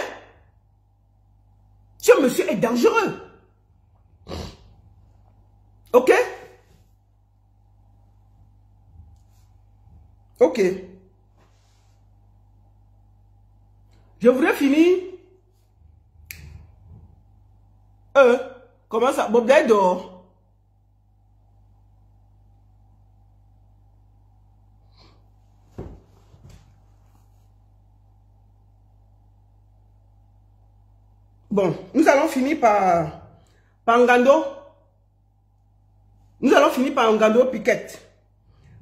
Ce monsieur est dangereux. Ok? Ok. Je voudrais finir. Euh, comment ça? Bob Day Bon, nous allons finir par, par Ngando. Nous allons finir par Ngando Piquette.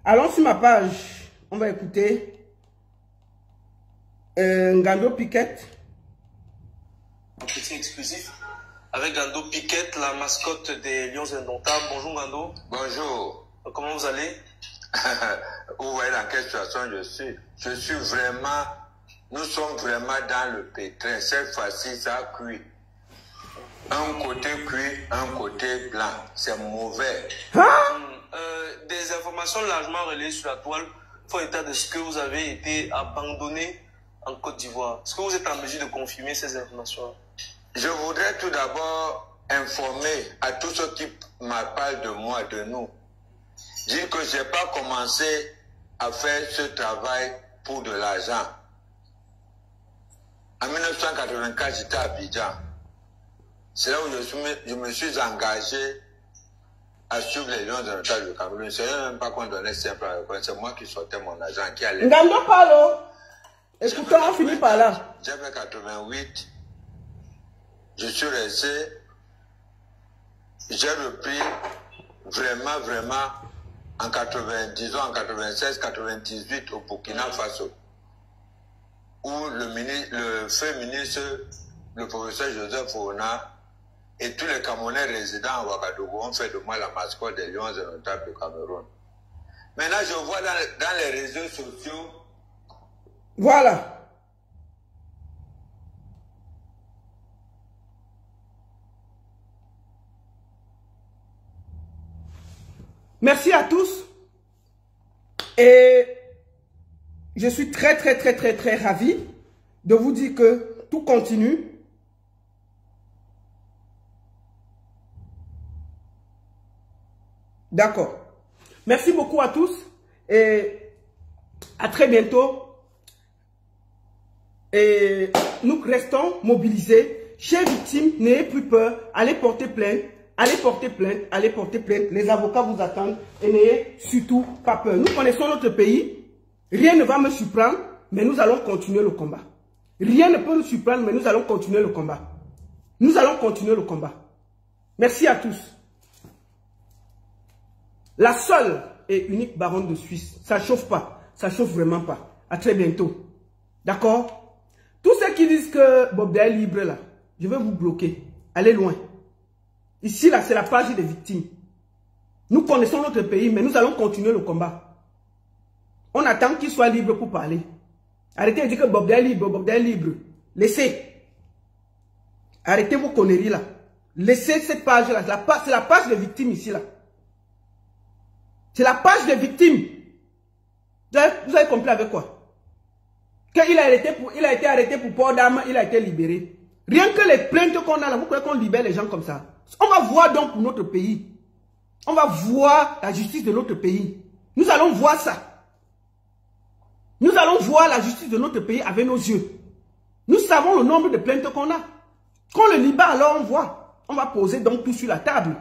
Allons sur ma page. On va écouter euh, Ngando Piquette. Un petit exclusif avec Gando Piquette, la mascotte des Lions Indomptables. Bonjour Gando, Bonjour. comment vous allez? Vous voyez dans quelle situation je suis. Je suis vraiment, nous sommes vraiment dans le pétrin. Cette fois-ci, ça a cuit. Un côté cuit, un côté blanc. C'est mauvais. Hein? Euh, Des informations largement relayées sur la toile font état de ce que vous avez été abandonné en Côte d'Ivoire. Est-ce que vous êtes en mesure de confirmer ces informations Je voudrais tout d'abord informer à tous ceux qui me parlent de moi, de nous, dire que je n'ai pas commencé à faire ce travail pour de l'argent. En 1984, j'étais à Abidjan. C'est là où je, suis, je me suis engagé à suivre les Lions de l'État du Cameroun. Je ne savais même pas qu'on donnait simple. C'est moi qui sortais mon argent, qui allait. Ngando parle. oh. Écoutez, on finit par là? J'avais 88. Je suis resté. J'ai repris vraiment, vraiment en 90, disons en 96, 98 au Burkina Faso. Où le, ministre, le ministre, le professeur Joseph Fona et tous les Camerounais résidents à Ouagadougou ont fait de moi la mascotte des Lions indomptables du Cameroun. Maintenant, je vois dans, dans les réseaux sociaux Voilà. Merci à tous. Et je suis très, très, très, très, très ravi de vous dire que tout continue. D'accord. Merci beaucoup à tous et à très bientôt. Et nous restons mobilisés. Chers victimes, n'ayez plus peur. Allez porter plainte. Allez porter plainte. Allez porter plainte. Les avocats vous attendent. Et n'ayez surtout pas peur. Nous connaissons notre pays. Rien ne va me surprendre. Mais nous allons continuer le combat. Rien ne peut nous surprendre. Mais nous allons continuer le combat. Nous allons continuer le combat. Merci à tous. La seule et unique baronne de Suisse. Ça chauffe pas. Ça chauffe vraiment pas. À très bientôt. D'accord? Tous ceux qui disent que Bob est libre là, je vais vous bloquer. Allez loin. Ici là, c'est la page des victimes. Nous connaissons notre pays, mais nous allons continuer le combat. On attend qu'il soit libre pour parler. Arrêtez de dire que Bob est libre, Bob est libre. Laissez. Arrêtez vos conneries là. Laissez cette page là. C'est la page des victimes ici là. C'est la page des victimes. Vous avez, compris avec quoi? Quand il a été arrêté pour port d'armes, il a été libéré. Rien que les plaintes qu'on a là, vous croyez qu'on libère les gens comme ça? On va voir donc pour notre pays. On va voir la justice de notre pays. Nous allons voir ça. Nous allons voir la justice de notre pays avec nos yeux. Nous savons le nombre de plaintes qu'on a. Quand le libère, alors on voit. On va poser donc tout sur la table.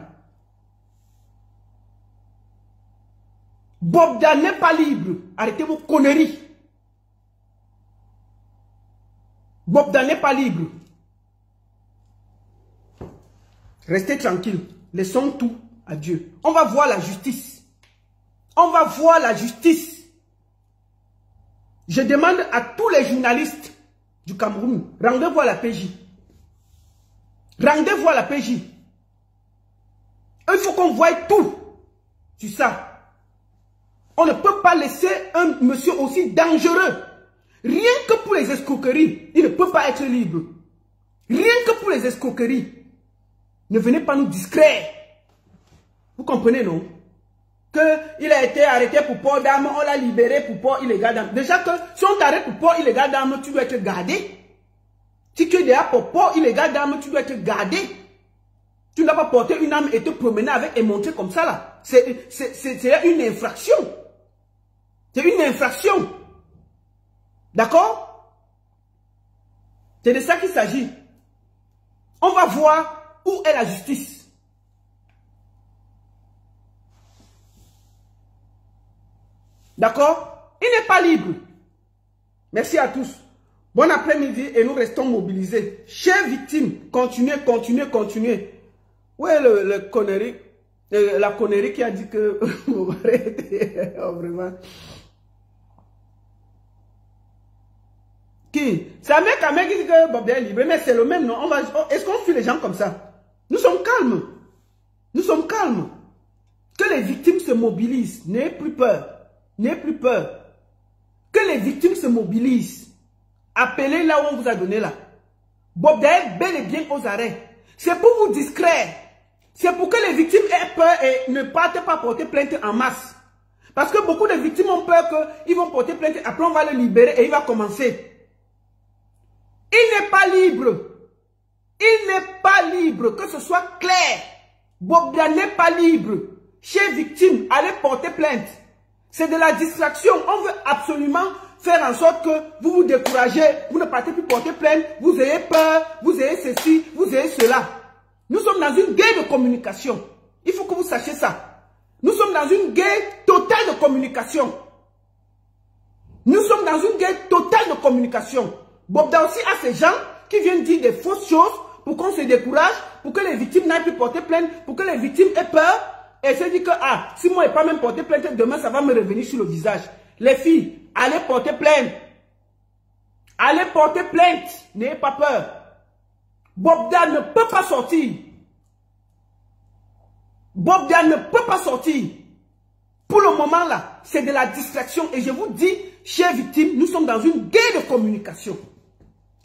Bobda n'est pas libre. Arrêtez vos conneries. Bobda n'est pas libre. Restez tranquille. Laissons tout à Dieu. On va voir la justice. On va voir la justice. Je demande à tous les journalistes du Cameroun, rendez-vous à la PJ. Rendez-vous à la PJ. Il faut qu'on voie tout sur ça. On ne peut pas laisser un monsieur aussi dangereux. Rien que pour les escroqueries, il ne peut pas être libre. Rien que pour les escroqueries. Ne venez pas nous distraire. Vous comprenez, non? Qu'il a été arrêté pour port d'armes, on l'a libéré pour port illégal d'armes. Déjà que si on t'arrête pour port illégal d'armes, tu dois être gardé. Si tu es déjà pour port illégal d'armes, tu dois être gardé. Tu ne dois pas porter une arme et te promener avec et monter comme ça là. C'est une infraction. C'est une infraction. D'accord? C'est de ça qu'il s'agit. On va voir où est la justice D'accord? Il n'est pas libre. Merci à tous. Bon après-midi et nous restons mobilisés. Chers victimes, continuez, continuez, continuez. Où est le, connerie, euh, la connerie qui a dit que oh, vraiment. Qui? C'est un mec, un mec qui dit que Bob est libre, mais c'est le même, non? Est-ce qu'on fuit les gens comme ça? Nous sommes calmes. Nous sommes calmes. Que les victimes se mobilisent. N'ayez plus peur. N'ayez plus peur. Que les victimes se mobilisent. Appelez là où on vous a donné là. Bob est bel et bien aux arrêts. C'est pour vous distraire. C'est pour que les victimes aient peur et ne partent pas porter plainte en masse. Parce que beaucoup de victimes ont peur qu'ils vont porter plainte, après on va le libérer et il va commencer. Il n'est pas libre. Il n'est pas libre, que ce soit clair. Bobia n'est pas libre. Chez victime, allez porter plainte. C'est de la distraction. On veut absolument faire en sorte que vous vous découragez, vous ne partez plus porter plainte, vous ayez peur, vous ayez ceci, vous ayez cela. Nous sommes dans une guerre de communication. Il faut que vous sachiez ça. Nous sommes dans une guerre totale de communication. Nous sommes dans une guerre totale de communication. Bobda aussi a ces gens qui viennent dire des fausses choses pour qu'on se décourage, pour que les victimes n'aillent plus porter plainte, pour que les victimes aient peur et se disent que, ah, si moi n'ai pas même porté plainte, demain ça va me revenir sur le visage. Les filles, allez porter plainte. Allez porter plainte. N'ayez pas peur. Bobda ne peut pas sortir. Bobda ne peut pas sortir. Pour le moment là, c'est de la distraction. Et je vous dis, chers victimes, nous sommes dans une guerre de communication.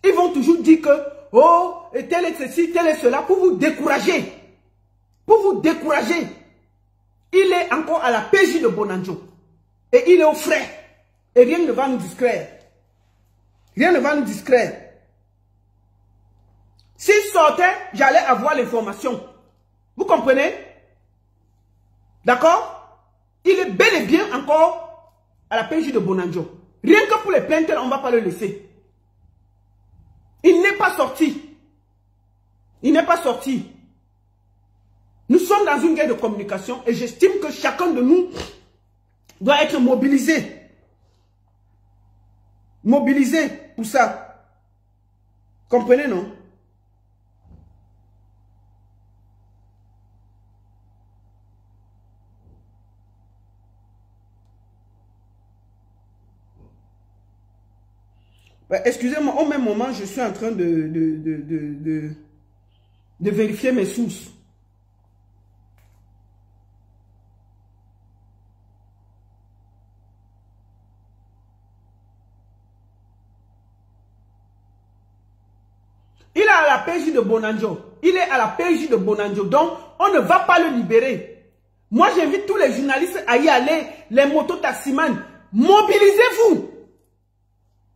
Ils vont toujours dire que, oh, tel est ceci, tel est cela, pour vous décourager. Pour vous décourager. Il est encore à la PJ de Bonanjo. Et il est au frais. Et rien ne va nous distraire. Rien ne va nous distraire. S'il sortait, j'allais avoir l'information. Vous comprenez? D'accord? Il est bel et bien encore à la PJ de Bonanjo. Rien que pour les plaintes, on ne va pas le laisser. Il n'est pas sorti. Il n'est pas sorti. Nous sommes dans une guerre de communication et j'estime que chacun de nous doit être mobilisé. Mobilisé pour ça. Comprenez, non? Ben, excusez-moi, au même moment, je suis en train de, de, de, vérifier mes sources. Il est à la PJ de Bonanjo. Il est à la PJ de Bonanjo. Donc, on ne va pas le libérer. Moi, j'invite tous les journalistes à y aller, les mototaximans. Mobilisez-vous.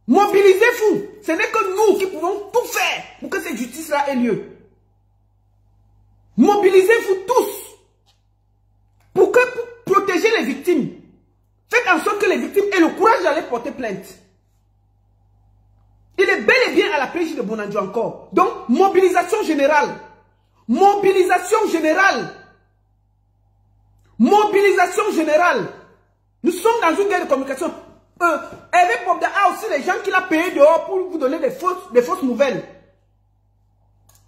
Mobilisez-vous. Ce n'est que nous qui pouvons tout faire pour que cette justice-là ait lieu. Mobilisez-vous tous pour, que, pour protéger les victimes. Faites en sorte que les victimes aient le courage d'aller porter plainte. Il est bel et bien à la PJ de Bonanjo encore. Donc, mobilisation générale. Mobilisation générale. Mobilisation générale. Nous sommes dans une guerre de communication. Euh, Hervé Bobda a aussi les gens qu'il a payés dehors pour vous donner des fausses, des fausses nouvelles.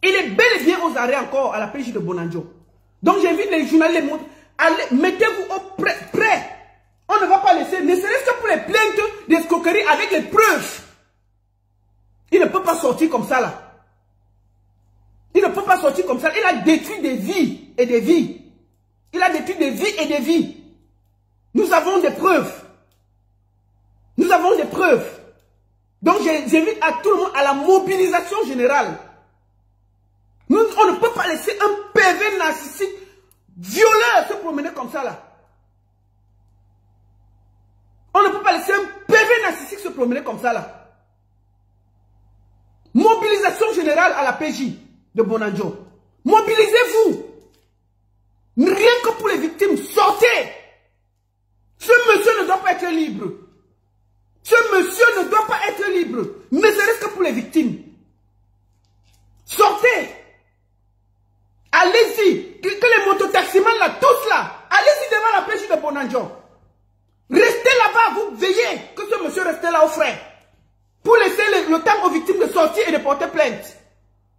Il est bel et bien aux arrêts encore à la PJ de Bonanjo. Donc j'invite les journalistes, allez, mettez-vous au prêt. On ne va pas laisser, ne serait-ce que pour les plaintes d'escroquerie avec les preuves. Il ne peut pas sortir comme ça là. Il ne peut pas sortir comme ça. Il a détruit des vies et des vies. Il a détruit des vies et des vies. Nous avons des preuves. Nous avons des preuves. Donc j'invite à tout le monde à la mobilisation générale. Nous, on ne peut pas laisser un PV narcissique violeur se promener comme ça là. On ne peut pas laisser un PV narcissique se promener comme ça là. Mobilisation générale à la PJ de Bonanjo. Mobilisez-vous. Rien que pour les victimes, sortez. Ce monsieur ne doit pas être libre. Ce monsieur ne doit pas être libre. Ne serait-ce que pour les victimes. Sortez. Allez-y. Que, les mototaximans là, tous là, allez-y devant la PJ de Bonanjo. Restez là-bas, vous veillez que ce monsieur reste là au frais. Pour laisser le, temps aux victimes de sortir et de porter plainte.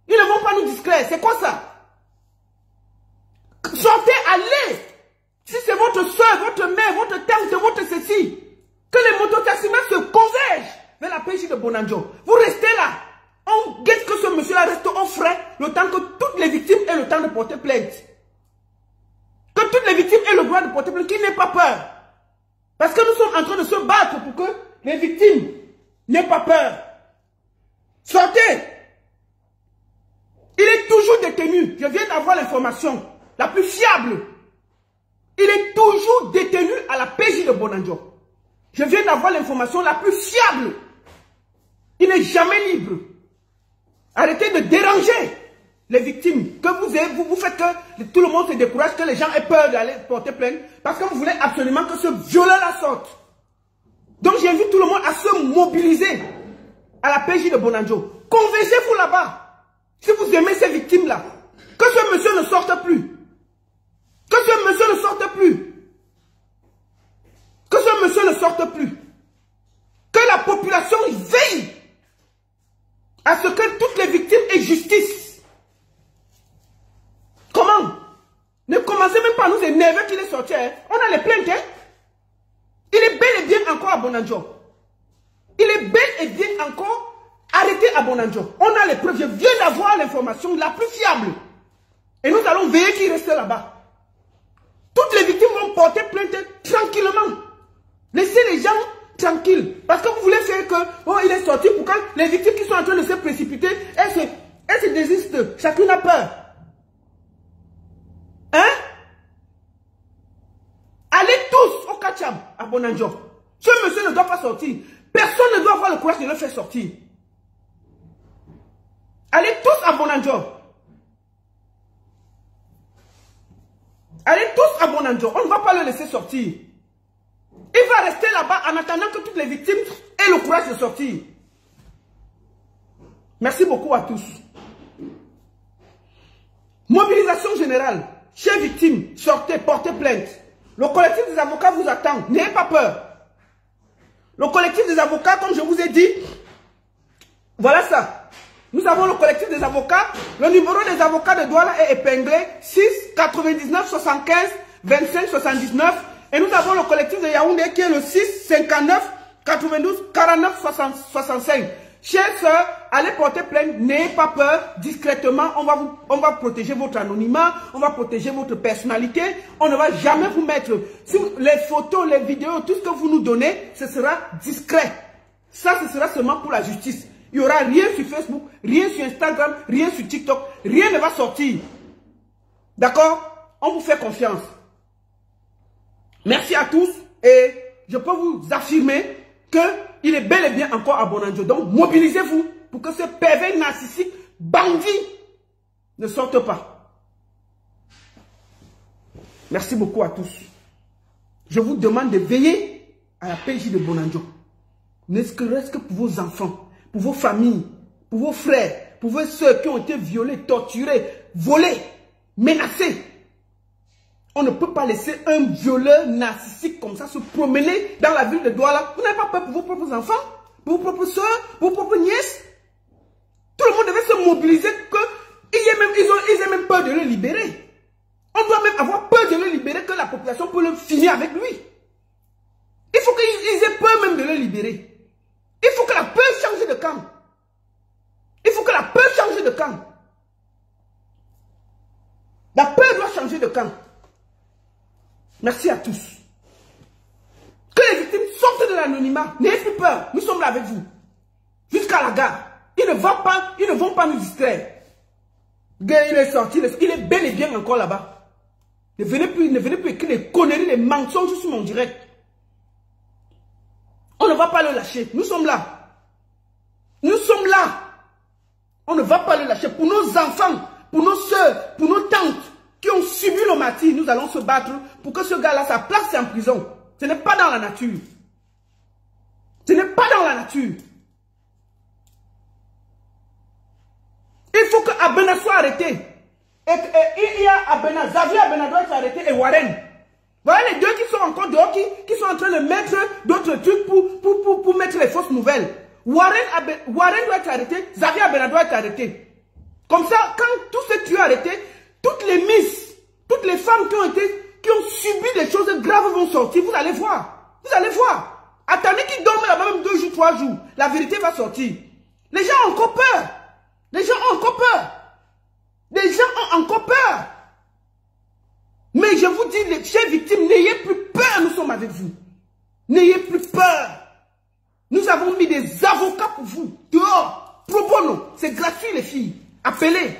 Ils ne vont pas nous discret. C'est quoi ça? Sortez, allez Si c'est votre soeur, votre mère, votre tante, votre ceci, que les mototaximens se convergent vers la PJ de Bonanjo. Vous restez là. On guette que ce monsieur-là reste au frais le temps que toutes les victimes aient le temps de porter plainte. Que toutes les victimes aient le droit de porter plainte, qu'ils n'aient pas peur. Parce que nous sommes en train de se battre pour que les victimes n'aient pas peur. Sortez. Il est toujours détenu. Je viens d'avoir l'information la plus fiable. Il est toujours détenu à la PJ de Bonanjo. Je viens d'avoir l'information la plus fiable. Il n'est jamais libre. Arrêtez de déranger les victimes. Que vous, vous, vous faites que tout le monde se décourage, que les gens aient peur d'aller porter plainte. Parce que vous voulez absolument que ce violeur-là sorte. Donc j'invite tout le monde à se mobiliser à la PJ de Bonanjo. Conversez-vous là-bas. Si vous aimez ces victimes-là, que ce monsieur ne sorte plus. Que ce monsieur ne sorte plus. Que ce monsieur ne sorte plus. Que la population veille à ce que toutes les victimes aient justice. Comment? Ne commencez même pas à nous énerver qu'il est sorti. Hein. On a les plaintes. Hein. Il est bel et bien encore à Bonanjo. Il est bel et bien encore arrêté à Bonanjo. On a les preuves. Je viens d'avoir l'information la plus fiable. Et nous allons veiller qu'il reste là-bas. Toutes les victimes vont porter plainte tranquillement. Laissez les gens tranquilles. Parce que vous voulez faire que, oh, il est sorti pour que les victimes qui sont en train de se précipiter, elles se, elles se désistent. Chacune a peur. Hein? Allez tous au Kacham, à Bonanjo. Ce monsieur ne doit pas sortir. Personne ne doit avoir le courage de le faire sortir. Allez tous à Bonanjo. Allez tous à Bonanjo. On ne va pas le laisser sortir. Il va rester là-bas en attendant que toutes les victimes aient le courage de sortir. Merci beaucoup à tous. Mobilisation générale. Chers victimes, sortez, portez plainte. Le collectif des avocats vous attend. N'ayez pas peur. Le collectif des avocats, comme je vous ai dit, voilà ça. Nous avons le collectif des avocats. Le numéro des avocats de Douala est épinglé 6 99 75 25 79. Et nous avons le collectif de Yaoundé qui est le 6 59 92 49 65. Chers soeurs, allez porter plainte, n'ayez pas peur, discrètement, on va, vous, on va protéger votre anonymat, on va protéger votre personnalité, on ne va jamais vous mettre sur les photos, les vidéos, tout ce que vous nous donnez, ce sera discret. Ça, ce sera seulement pour la justice. Il n'y aura rien sur Facebook, rien sur Instagram, rien sur TikTok. Rien ne va sortir. D'accord? On vous fait confiance. Merci à tous et je peux vous affirmer qu'il est bel et bien encore à Bonanjo. Donc, mobilisez-vous pour que ce pervers narcissique, bandit, ne sorte pas. Merci beaucoup à tous. Je vous demande de veiller à la PJ de Bonanjo. Ne serait-ce que pour vos enfants, pour vos familles, pour vos frères, pour vos soeurs qui ont été violés, torturés, volés, menacés. On ne peut pas laisser un violeur narcissique comme ça se promener dans la ville de Douala. Vous n'avez pas peur pour vos propres enfants, pour vos propres soeurs, pour vos propres nièces? Tout le monde devait se mobiliser même, ils ont, ils aient même peur de le libérer. On doit même avoir peur de le libérer que la population peut le finir avec lui. Il faut qu'ils aient peur même de le libérer. Il faut que la peur change de camp. Il faut que la peur change de camp. La peur doit changer de camp. Merci à tous. Que les victimes sortent de l'anonymat. N'ayez plus peur. Nous sommes là avec vous. Jusqu'à la gare. Ils ne vont pas, ils ne vont pas nous distraire. il est sorti. Il est bel et bien encore là-bas. Ne venez plus, ne venez plus écrire les conneries, les mensonges sur mon direct. On ne va pas le lâcher. Nous sommes là. Nous sommes là. On ne va pas le lâcher. Pour nos enfants, pour nos soeurs, pour nos tantes, qui ont subi le martyr, nous allons se battre pour que ce gars-là, sa place est en prison. Ce n'est pas dans la nature. Ce n'est pas dans la nature. Il faut que Abena soit arrêté. Et, il y a Abena, Xavier Abena doit être arrêté et Warren. Voilà les deux qui sont encore dehors, qui, qui sont en train de mettre d'autres trucs pour, pour, pour, pour, mettre les fausses nouvelles. Warren, Warren doit être arrêté, Xavier Abena doit être arrêté. Comme ça, quand tous ces tueurs arrêtés, toutes les misses, toutes les femmes qui ont été, qui ont subi des choses graves vont sortir. Vous allez voir. Vous allez voir. Attendez qu'ils dorment là-bas même deux jours, trois jours. La vérité va sortir. Les gens ont encore peur. Les gens ont encore peur. Les gens ont encore peur. Mais je vous dis, les chers victimes, n'ayez plus peur, nous sommes avec vous. N'ayez plus peur. Nous avons mis des avocats pour vous. Dehors. Pro bono. C'est gratuit, les filles. Appelez.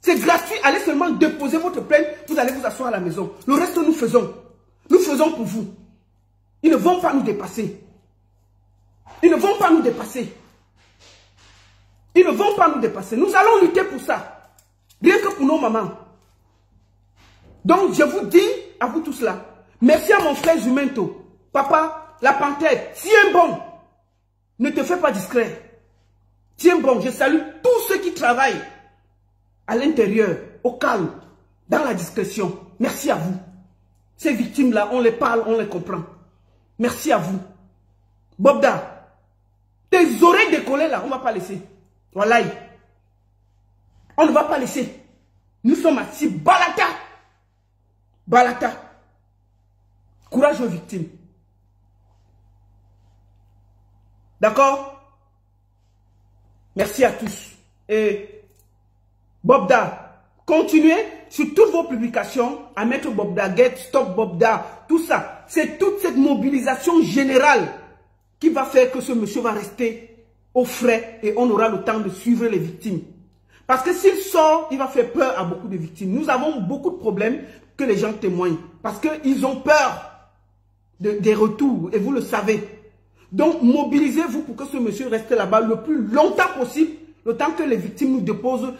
C'est gratuit. Allez seulement déposer votre plainte. Vous allez vous asseoir à la maison. Le reste, nous faisons. Nous faisons pour vous. Ils ne vont pas nous dépasser. Ils ne vont pas nous dépasser. Ils ne vont pas nous dépasser. Nous allons lutter pour ça. Rien que pour nos mamans. Donc, je vous dis à vous tous là, merci à mon frère Jumento. Papa, la panthère, tiens bon. Ne te fais pas discret. Tiens bon, je salue tous ceux qui travaillent à l'intérieur, au calme, dans la discrétion. Merci à vous. Ces victimes-là, on les parle, on les comprend. Merci à vous. Bobda, tes oreilles décollées là, on ne va pas laisser. Voilà. On ne va pas laisser. Nous sommes assis. Balata. Balata. Courage aux victimes. D'accord? Merci à tous. Et Bobda, continuez sur toutes vos publications à mettre Bobda, Get, Stop Bobda, tout ça. C'est toute cette mobilisation générale qui va faire que ce monsieur va rester au frais et on aura le temps de suivre les victimes. Parce que s'il sort, il va faire peur à beaucoup de victimes. Nous avons beaucoup de problèmes que les gens témoignent. Parce qu'ils ont peur des retours et vous le savez. Donc mobilisez-vous pour que ce monsieur reste là-bas le plus longtemps possible, le temps que les victimes nous déposent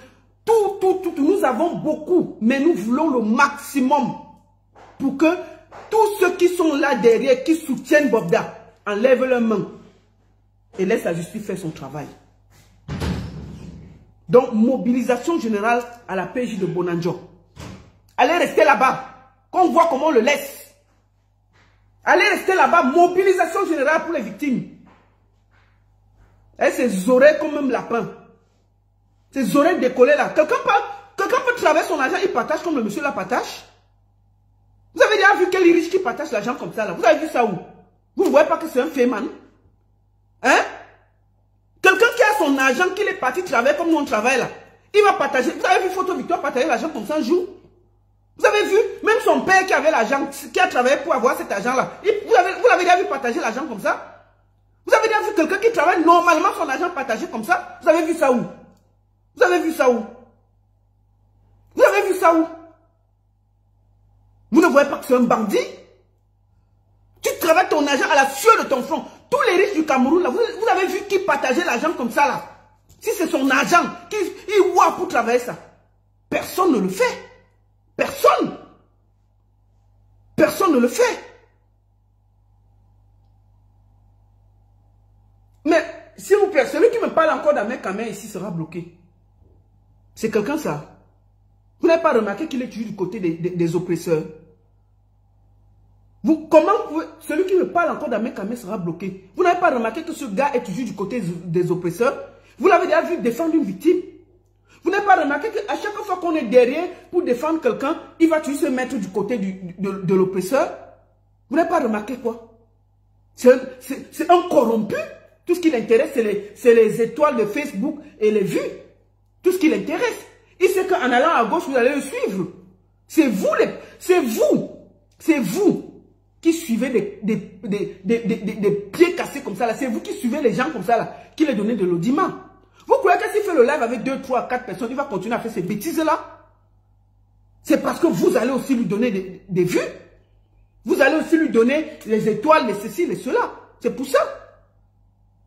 tout, tout, tout, nous avons beaucoup, mais nous voulons le maximum pour que tous ceux qui sont là derrière, qui soutiennent Bobda, enlèvent leurs mains et laissent la justice faire son travail. Donc, mobilisation générale à la PJ de Bonanjo. Allez rester là-bas, qu'on voit comment on le laisse. Allez rester là-bas, mobilisation générale pour les victimes. Et ses oreilles comme même lapin. Ces oreilles décollées là. Quelqu'un peut, travailler son argent, il partage comme le monsieur la partage. Vous avez déjà vu quel riche qui partage l'argent comme ça là? Vous avez vu ça où? Vous ne voyez pas que c'est un fait man Hein Quelqu'un qui a son argent, qui est parti travailler comme nous on travaille là. Il va partager. Vous avez vu Photo Victoire partager l'argent comme ça un jour? Vous avez vu? Même son père qui avait l'argent, qui a travaillé pour avoir cet argent-là. Vous l'avez déjà vu partager l'argent comme ça? Vous avez déjà vu quelqu'un qui travaille normalement son argent partagé comme ça? Vous avez vu ça où? Vous avez vu ça où? Vous avez vu ça où? Vous ne voyez pas que c'est un bandit? Tu travailles ton argent à la sueur de ton front. Tous les riches du Cameroun, là, vous, avez vu qui partageait l'argent comme ça, là? Si c'est son argent, qu'il voit pour travailler ça. Personne ne le fait. Personne. Personne ne le fait. Mais, s'il vous plaît, celui qui me parle encore à main ici sera bloqué. C'est quelqu'un ça? Vous n'avez pas remarqué qu'il est toujours du côté des oppresseurs? Vous, comment vous, celui qui me parle encore main sera bloqué. Vous n'avez pas remarqué que ce gars est toujours du côté des oppresseurs? Vous l'avez déjà vu défendre une victime? Vous n'avez pas remarqué qu'à chaque fois qu'on est derrière pour défendre quelqu'un, il va toujours se mettre du côté de l'oppresseur? Vous n'avez pas remarqué quoi? C'est un corrompu? Tout ce qui l'intéresse, c'est les, les, étoiles de Facebook et les vues. Tout ce qui l'intéresse. Il sait qu'en allant à gauche, vous allez le suivre. C'est vous, c'est vous, c'est vous qui suivez des, des, des, des, pieds cassés comme ça. C'est vous qui suivez les gens comme ça, là, qui les donnez de l'audiment. Vous croyez que s'il fait le live avec 2, 3, 4 personnes, il va continuer à faire ces bêtises-là? C'est parce que vous allez aussi lui donner des, des, vues. Vous allez aussi lui donner les étoiles, les ceci, les cela. C'est pour ça.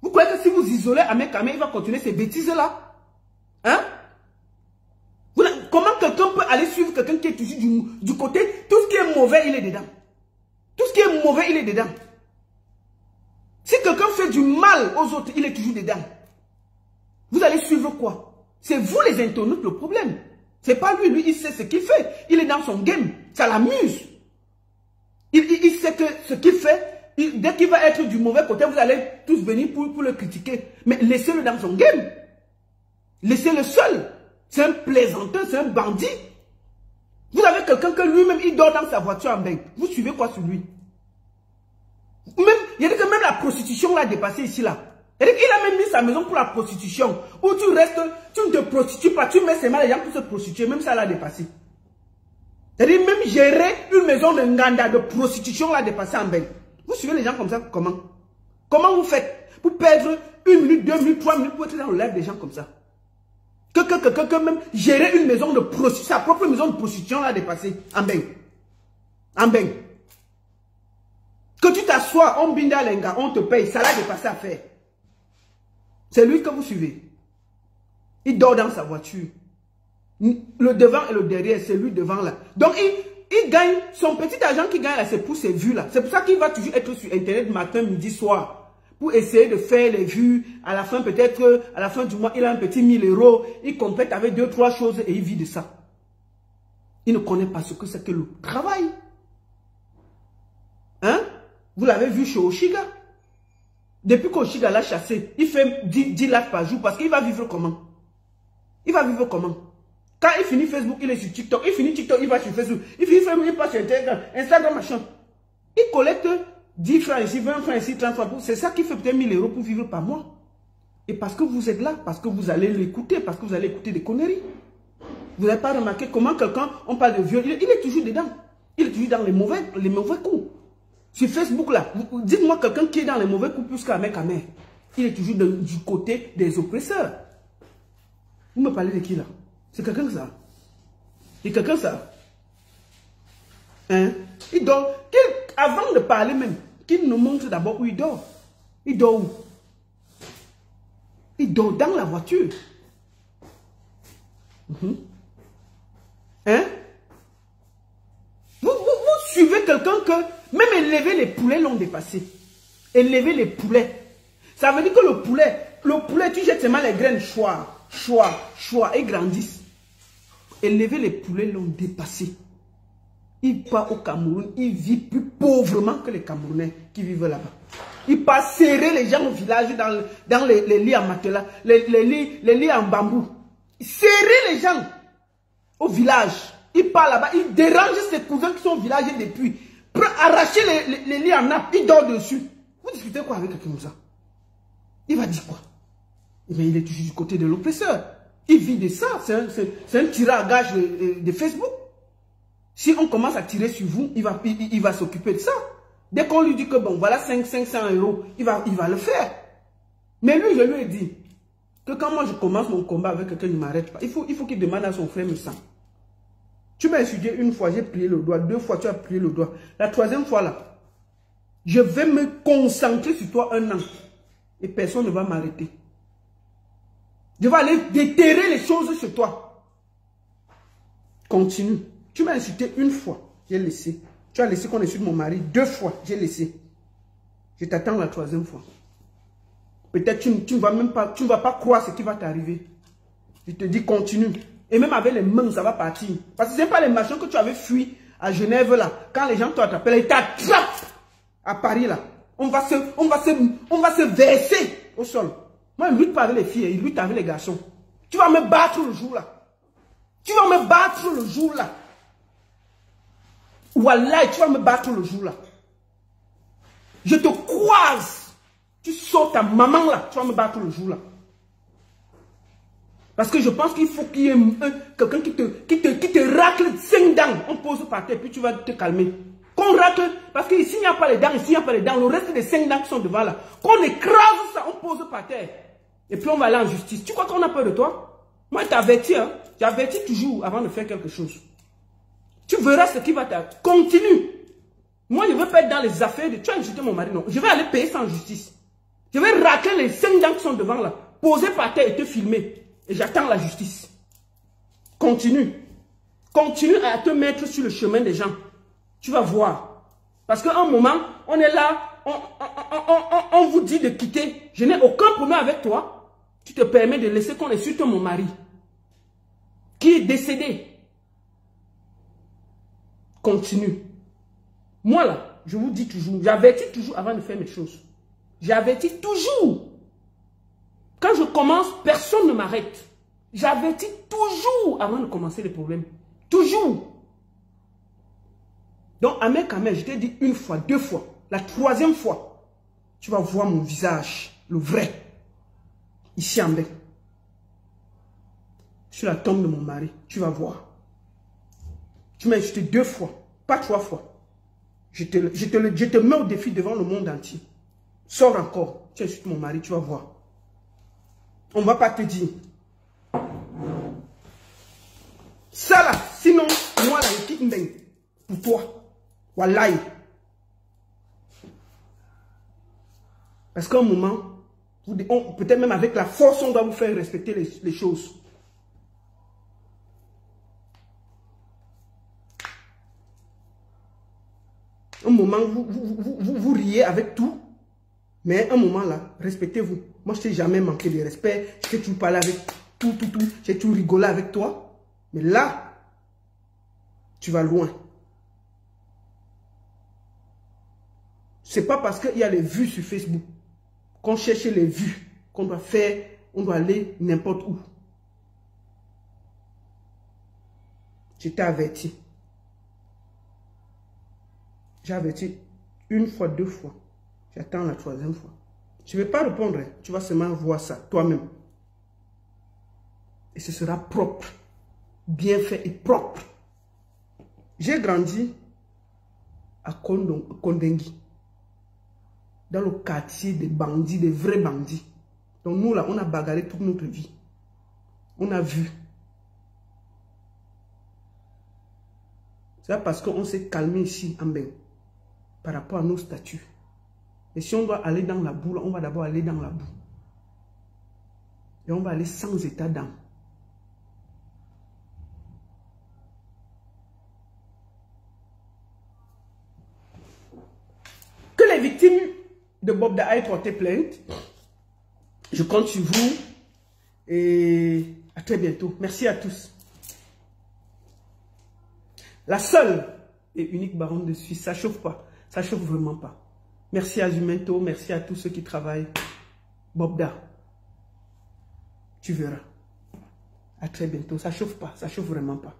Vous croyez que si vous isolez Ahmed Kamé, il va continuer ces bêtises-là? Hein? Comment quelqu'un peut aller suivre quelqu'un qui est toujours du, du côté Tout ce qui est mauvais, il est dedans? Tout ce qui est mauvais, il est dedans. Si quelqu'un fait du mal aux autres, il est toujours dedans. Vous allez suivre quoi? C'est vous les internautes le problème. C'est pas lui, lui il sait ce qu'il fait. Il est dans son game. Ça l'amuse. Il, il, sait que ce qu'il fait, dès qu'il va être du mauvais côté, vous allez tous venir pour, pour le critiquer. Mais laissez-le dans son game. Laissez-le seul. C'est un plaisanteur, c'est un bandit. Vous avez quelqu'un que lui-même, il dort dans sa voiture en bain. Vous suivez quoi sur lui? Même, il y a que même la prostitution l'a dépassé ici là. Il a même mis sa maison pour la prostitution. Où tu restes, tu ne te prostitues pas, tu mets ses mains les gens pour se prostituer, même ça l'a dépassé. C'est-à-dire même gérer une maison de Nganda, de prostitution l'a dépassé en bain. Vous suivez les gens comme ça, comment? Comment vous faites pour perdre une minute, deux minutes, trois minutes pour être dans le live des gens comme ça? Que, que, que, que, même gérer une maison de prostitution, sa propre maison de prostitution l'a dépassé en bain. En. Que tu t'assois, on binde à on te paye, ça l'a dépassé à faire. C'est lui que vous suivez. Il dort dans sa voiture. Le devant et le derrière, c'est lui devant là. Donc, il, il gagne, son petit argent qu'il gagne là, c'est pour ses vues là. C'est pour ça qu'il va toujours être sur Internet matin, midi, soir. Pour essayer de faire les vues. À la fin, peut-être, à la fin du mois, il a un petit 1000 euros. Il complète avec deux, trois choses et il vit de ça. Il ne connaît pas ce que c'est que le travail. Hein? Vous l'avez vu chez Oshiga? Depuis qu'Oshiga l'a chassé, il fait 10, 10 likes par jour parce qu'il va vivre comment? Il va vivre comment? Quand il finit Facebook, il est sur TikTok. Il finit TikTok, il va sur Facebook. Il finit Facebook, il passe sur Instagram, Instagram, machin. Il collecte 10 francs ici, 20 francs ici, 30 francs. C'est ça qui fait peut-être 1000 euros pour vivre par mois. Et parce que vous êtes là, parce que vous allez l'écouter, parce que vous allez écouter des conneries. Vous n'avez pas remarqué comment quelqu'un, on parle de viol, il, est toujours dedans. Il est toujours dans les mauvais, les mauvais coups. Sur Facebook, là, dites-moi quelqu'un qui est dans les mauvais coups plus qu'un mec à mère. Il est toujours du côté des oppresseurs. Vous me parlez de qui, là? C'est quelqu'un ça? C'est quelqu'un ça? Hein? Il dort. Avant de parler même, qu'il nous montre d'abord où il dort. Il dort où? Il dort dans la voiture. Mm Hein? Vous, vous, vous suivez quelqu'un que même élever les poulets l'ont dépassé. Élever les poulets. Ça veut dire que le poulet, le poulet, tu jettes seulement les graines, choix, choix, choix, et grandissent. Élever les poulets l'ont dépassé. Il part au Cameroun, il vit plus pauvrement que les Camerounais qui vivent là-bas. Il part serrer les gens au village dans, dans les, lits en matelas, les, les, lits, les lits en bambou. Serrer les gens au village. Il part là-bas, il dérange ses cousins qui sont au village depuis arracher les, les, lits en nappe, il dort dessus. Vous discutez quoi avec quelqu'un comme ça? Il va dire quoi? Il est toujours du côté de l'oppresseur. Il vit de ça. C'est un, un tirage à gage de, Facebook. Si on commence à tirer sur vous, il va, il, va s'occuper de ça. Dès qu'on lui dit que bon, voilà 5, 500 euros, il va, il va le faire. Mais lui, je lui ai dit que quand moi je commence mon combat avec quelqu'un, il ne m'arrête pas. Il faut qu'il faut demande à son frère me sang. Tu m'as insulté une fois, j'ai plié le doigt. Deux fois, tu as plié le doigt. La troisième fois, là, Je vais me concentrer sur toi un an. Et personne ne va m'arrêter. Je vais aller déterrer les choses sur toi. Continue. Tu m'as insulté une fois. J'ai laissé. Tu as laissé qu'on insulte mon mari deux fois. J'ai laissé. Je t'attends la troisième fois. Peut-être tu, tu ne vas même pas, tu vas pas croire ce qui va t'arriver. Je te dis continue. Et même avec les mains, ça va partir. Parce que ce n'est pas les machins que tu avais fui à Genève là. Quand les gens t'appellent, ils t'attrapent à Paris là. On va se, on va se, on va se verser au sol. Moi, il lutte pas avec les filles, il lutte avec les garçons. Tu vas me battre le jour là. Tu vas me battre le jour là. Wallah, tu vas me battre le jour là. Je te croise. Tu sors ta maman là, tu vas me battre le jour là. Parce que je pense qu'il faut qu'il y ait quelqu'un qui te, qui, te, qui te racle 5 dents. On pose par terre, puis tu vas te calmer. Qu'on racle, parce qu'ici il n'y a pas les dents, ici il n'y a pas les dents. Le reste des 5 dents qui sont devant là. Qu'on écrase ça, on pose par terre. Et puis on va aller en justice. Tu crois qu'on a peur de toi? Moi, je t'avertis. Hein? J'avertis toujours avant de faire quelque chose. Tu verras ce qui va t'arriver. Continue. Moi, je ne veux pas être dans les affaires de... Tu as insulté mon mari, non. Je vais aller payer en justice. Je vais racler les 5 dents qui sont devant là. Poser par terre et te filmer. Et j'attends la justice. Continue. Continue à te mettre sur le chemin des gens. Tu vas voir. Parce qu'à un moment, on est là, on, on, vous dit de quitter. Je n'ai aucun problème avec toi. Tu te permets de laisser qu'on insulte mon mari. Qui est décédé. Continue. Moi là, je vous dis toujours, j'avertis toujours avant de faire mes choses. J'avertis toujours. Quand je commence, personne ne m'arrête. J'avertis toujours avant de commencer les problèmes. Toujours. Donc, Ahmed Kamel, je t'ai dit une fois, deux fois. La troisième fois, tu vas voir mon visage, le vrai. Ici en bas. Sur la tombe de mon mari. Tu vas voir. Tu m'as insulté deux fois, pas trois fois. Je te, je, te, je te mets au défi devant le monde entier. Sors encore. Tu insultes mon mari, tu vas voir. On ne va pas te dire. Ça là, sinon, moi là, je quitte pour toi. Wallahi. Parce qu'à un moment, peut-être même avec la force, on doit vous faire respecter les, choses. Un moment, vous, vous, vous riez avec tout. Mais un moment là, respectez-vous. Moi, je t'ai jamais manqué de respect. Je t'ai toujours parlé avec tout, tout, tout. J'ai toujours rigolé avec toi. Mais là, tu vas loin. C'est pas parce qu'il y a les vues sur Facebook qu'on cherche les vues qu'on doit faire, on doit aller n'importe où. Je t'ai averti. Averti une fois, deux fois. J'attends la troisième fois. Je ne vais pas répondre. Tu vas seulement voir ça toi-même. Et ce sera propre. Bien fait et propre. J'ai grandi à Kondengi. Dans le quartier des bandits, des vrais bandits. Donc nous là, on a bagarré toute notre vie. On a vu. C'est parce qu'on s'est calmé ici en bain. Par rapport à nos statuts. Et si on doit aller dans la boue, on va d'abord aller dans la boue. Et on va aller sans état d'âme. Que les victimes de Bob Da aient porté plainte. Je compte sur vous. Et à très bientôt. Merci à tous. La seule et unique baronne de Suisse, ça chauffe pas. Ça chauffe vraiment pas. Merci à Jumento, merci à tous ceux qui travaillent. Bobda, tu verras. À très bientôt. Ça chauffe pas, ça chauffe vraiment pas.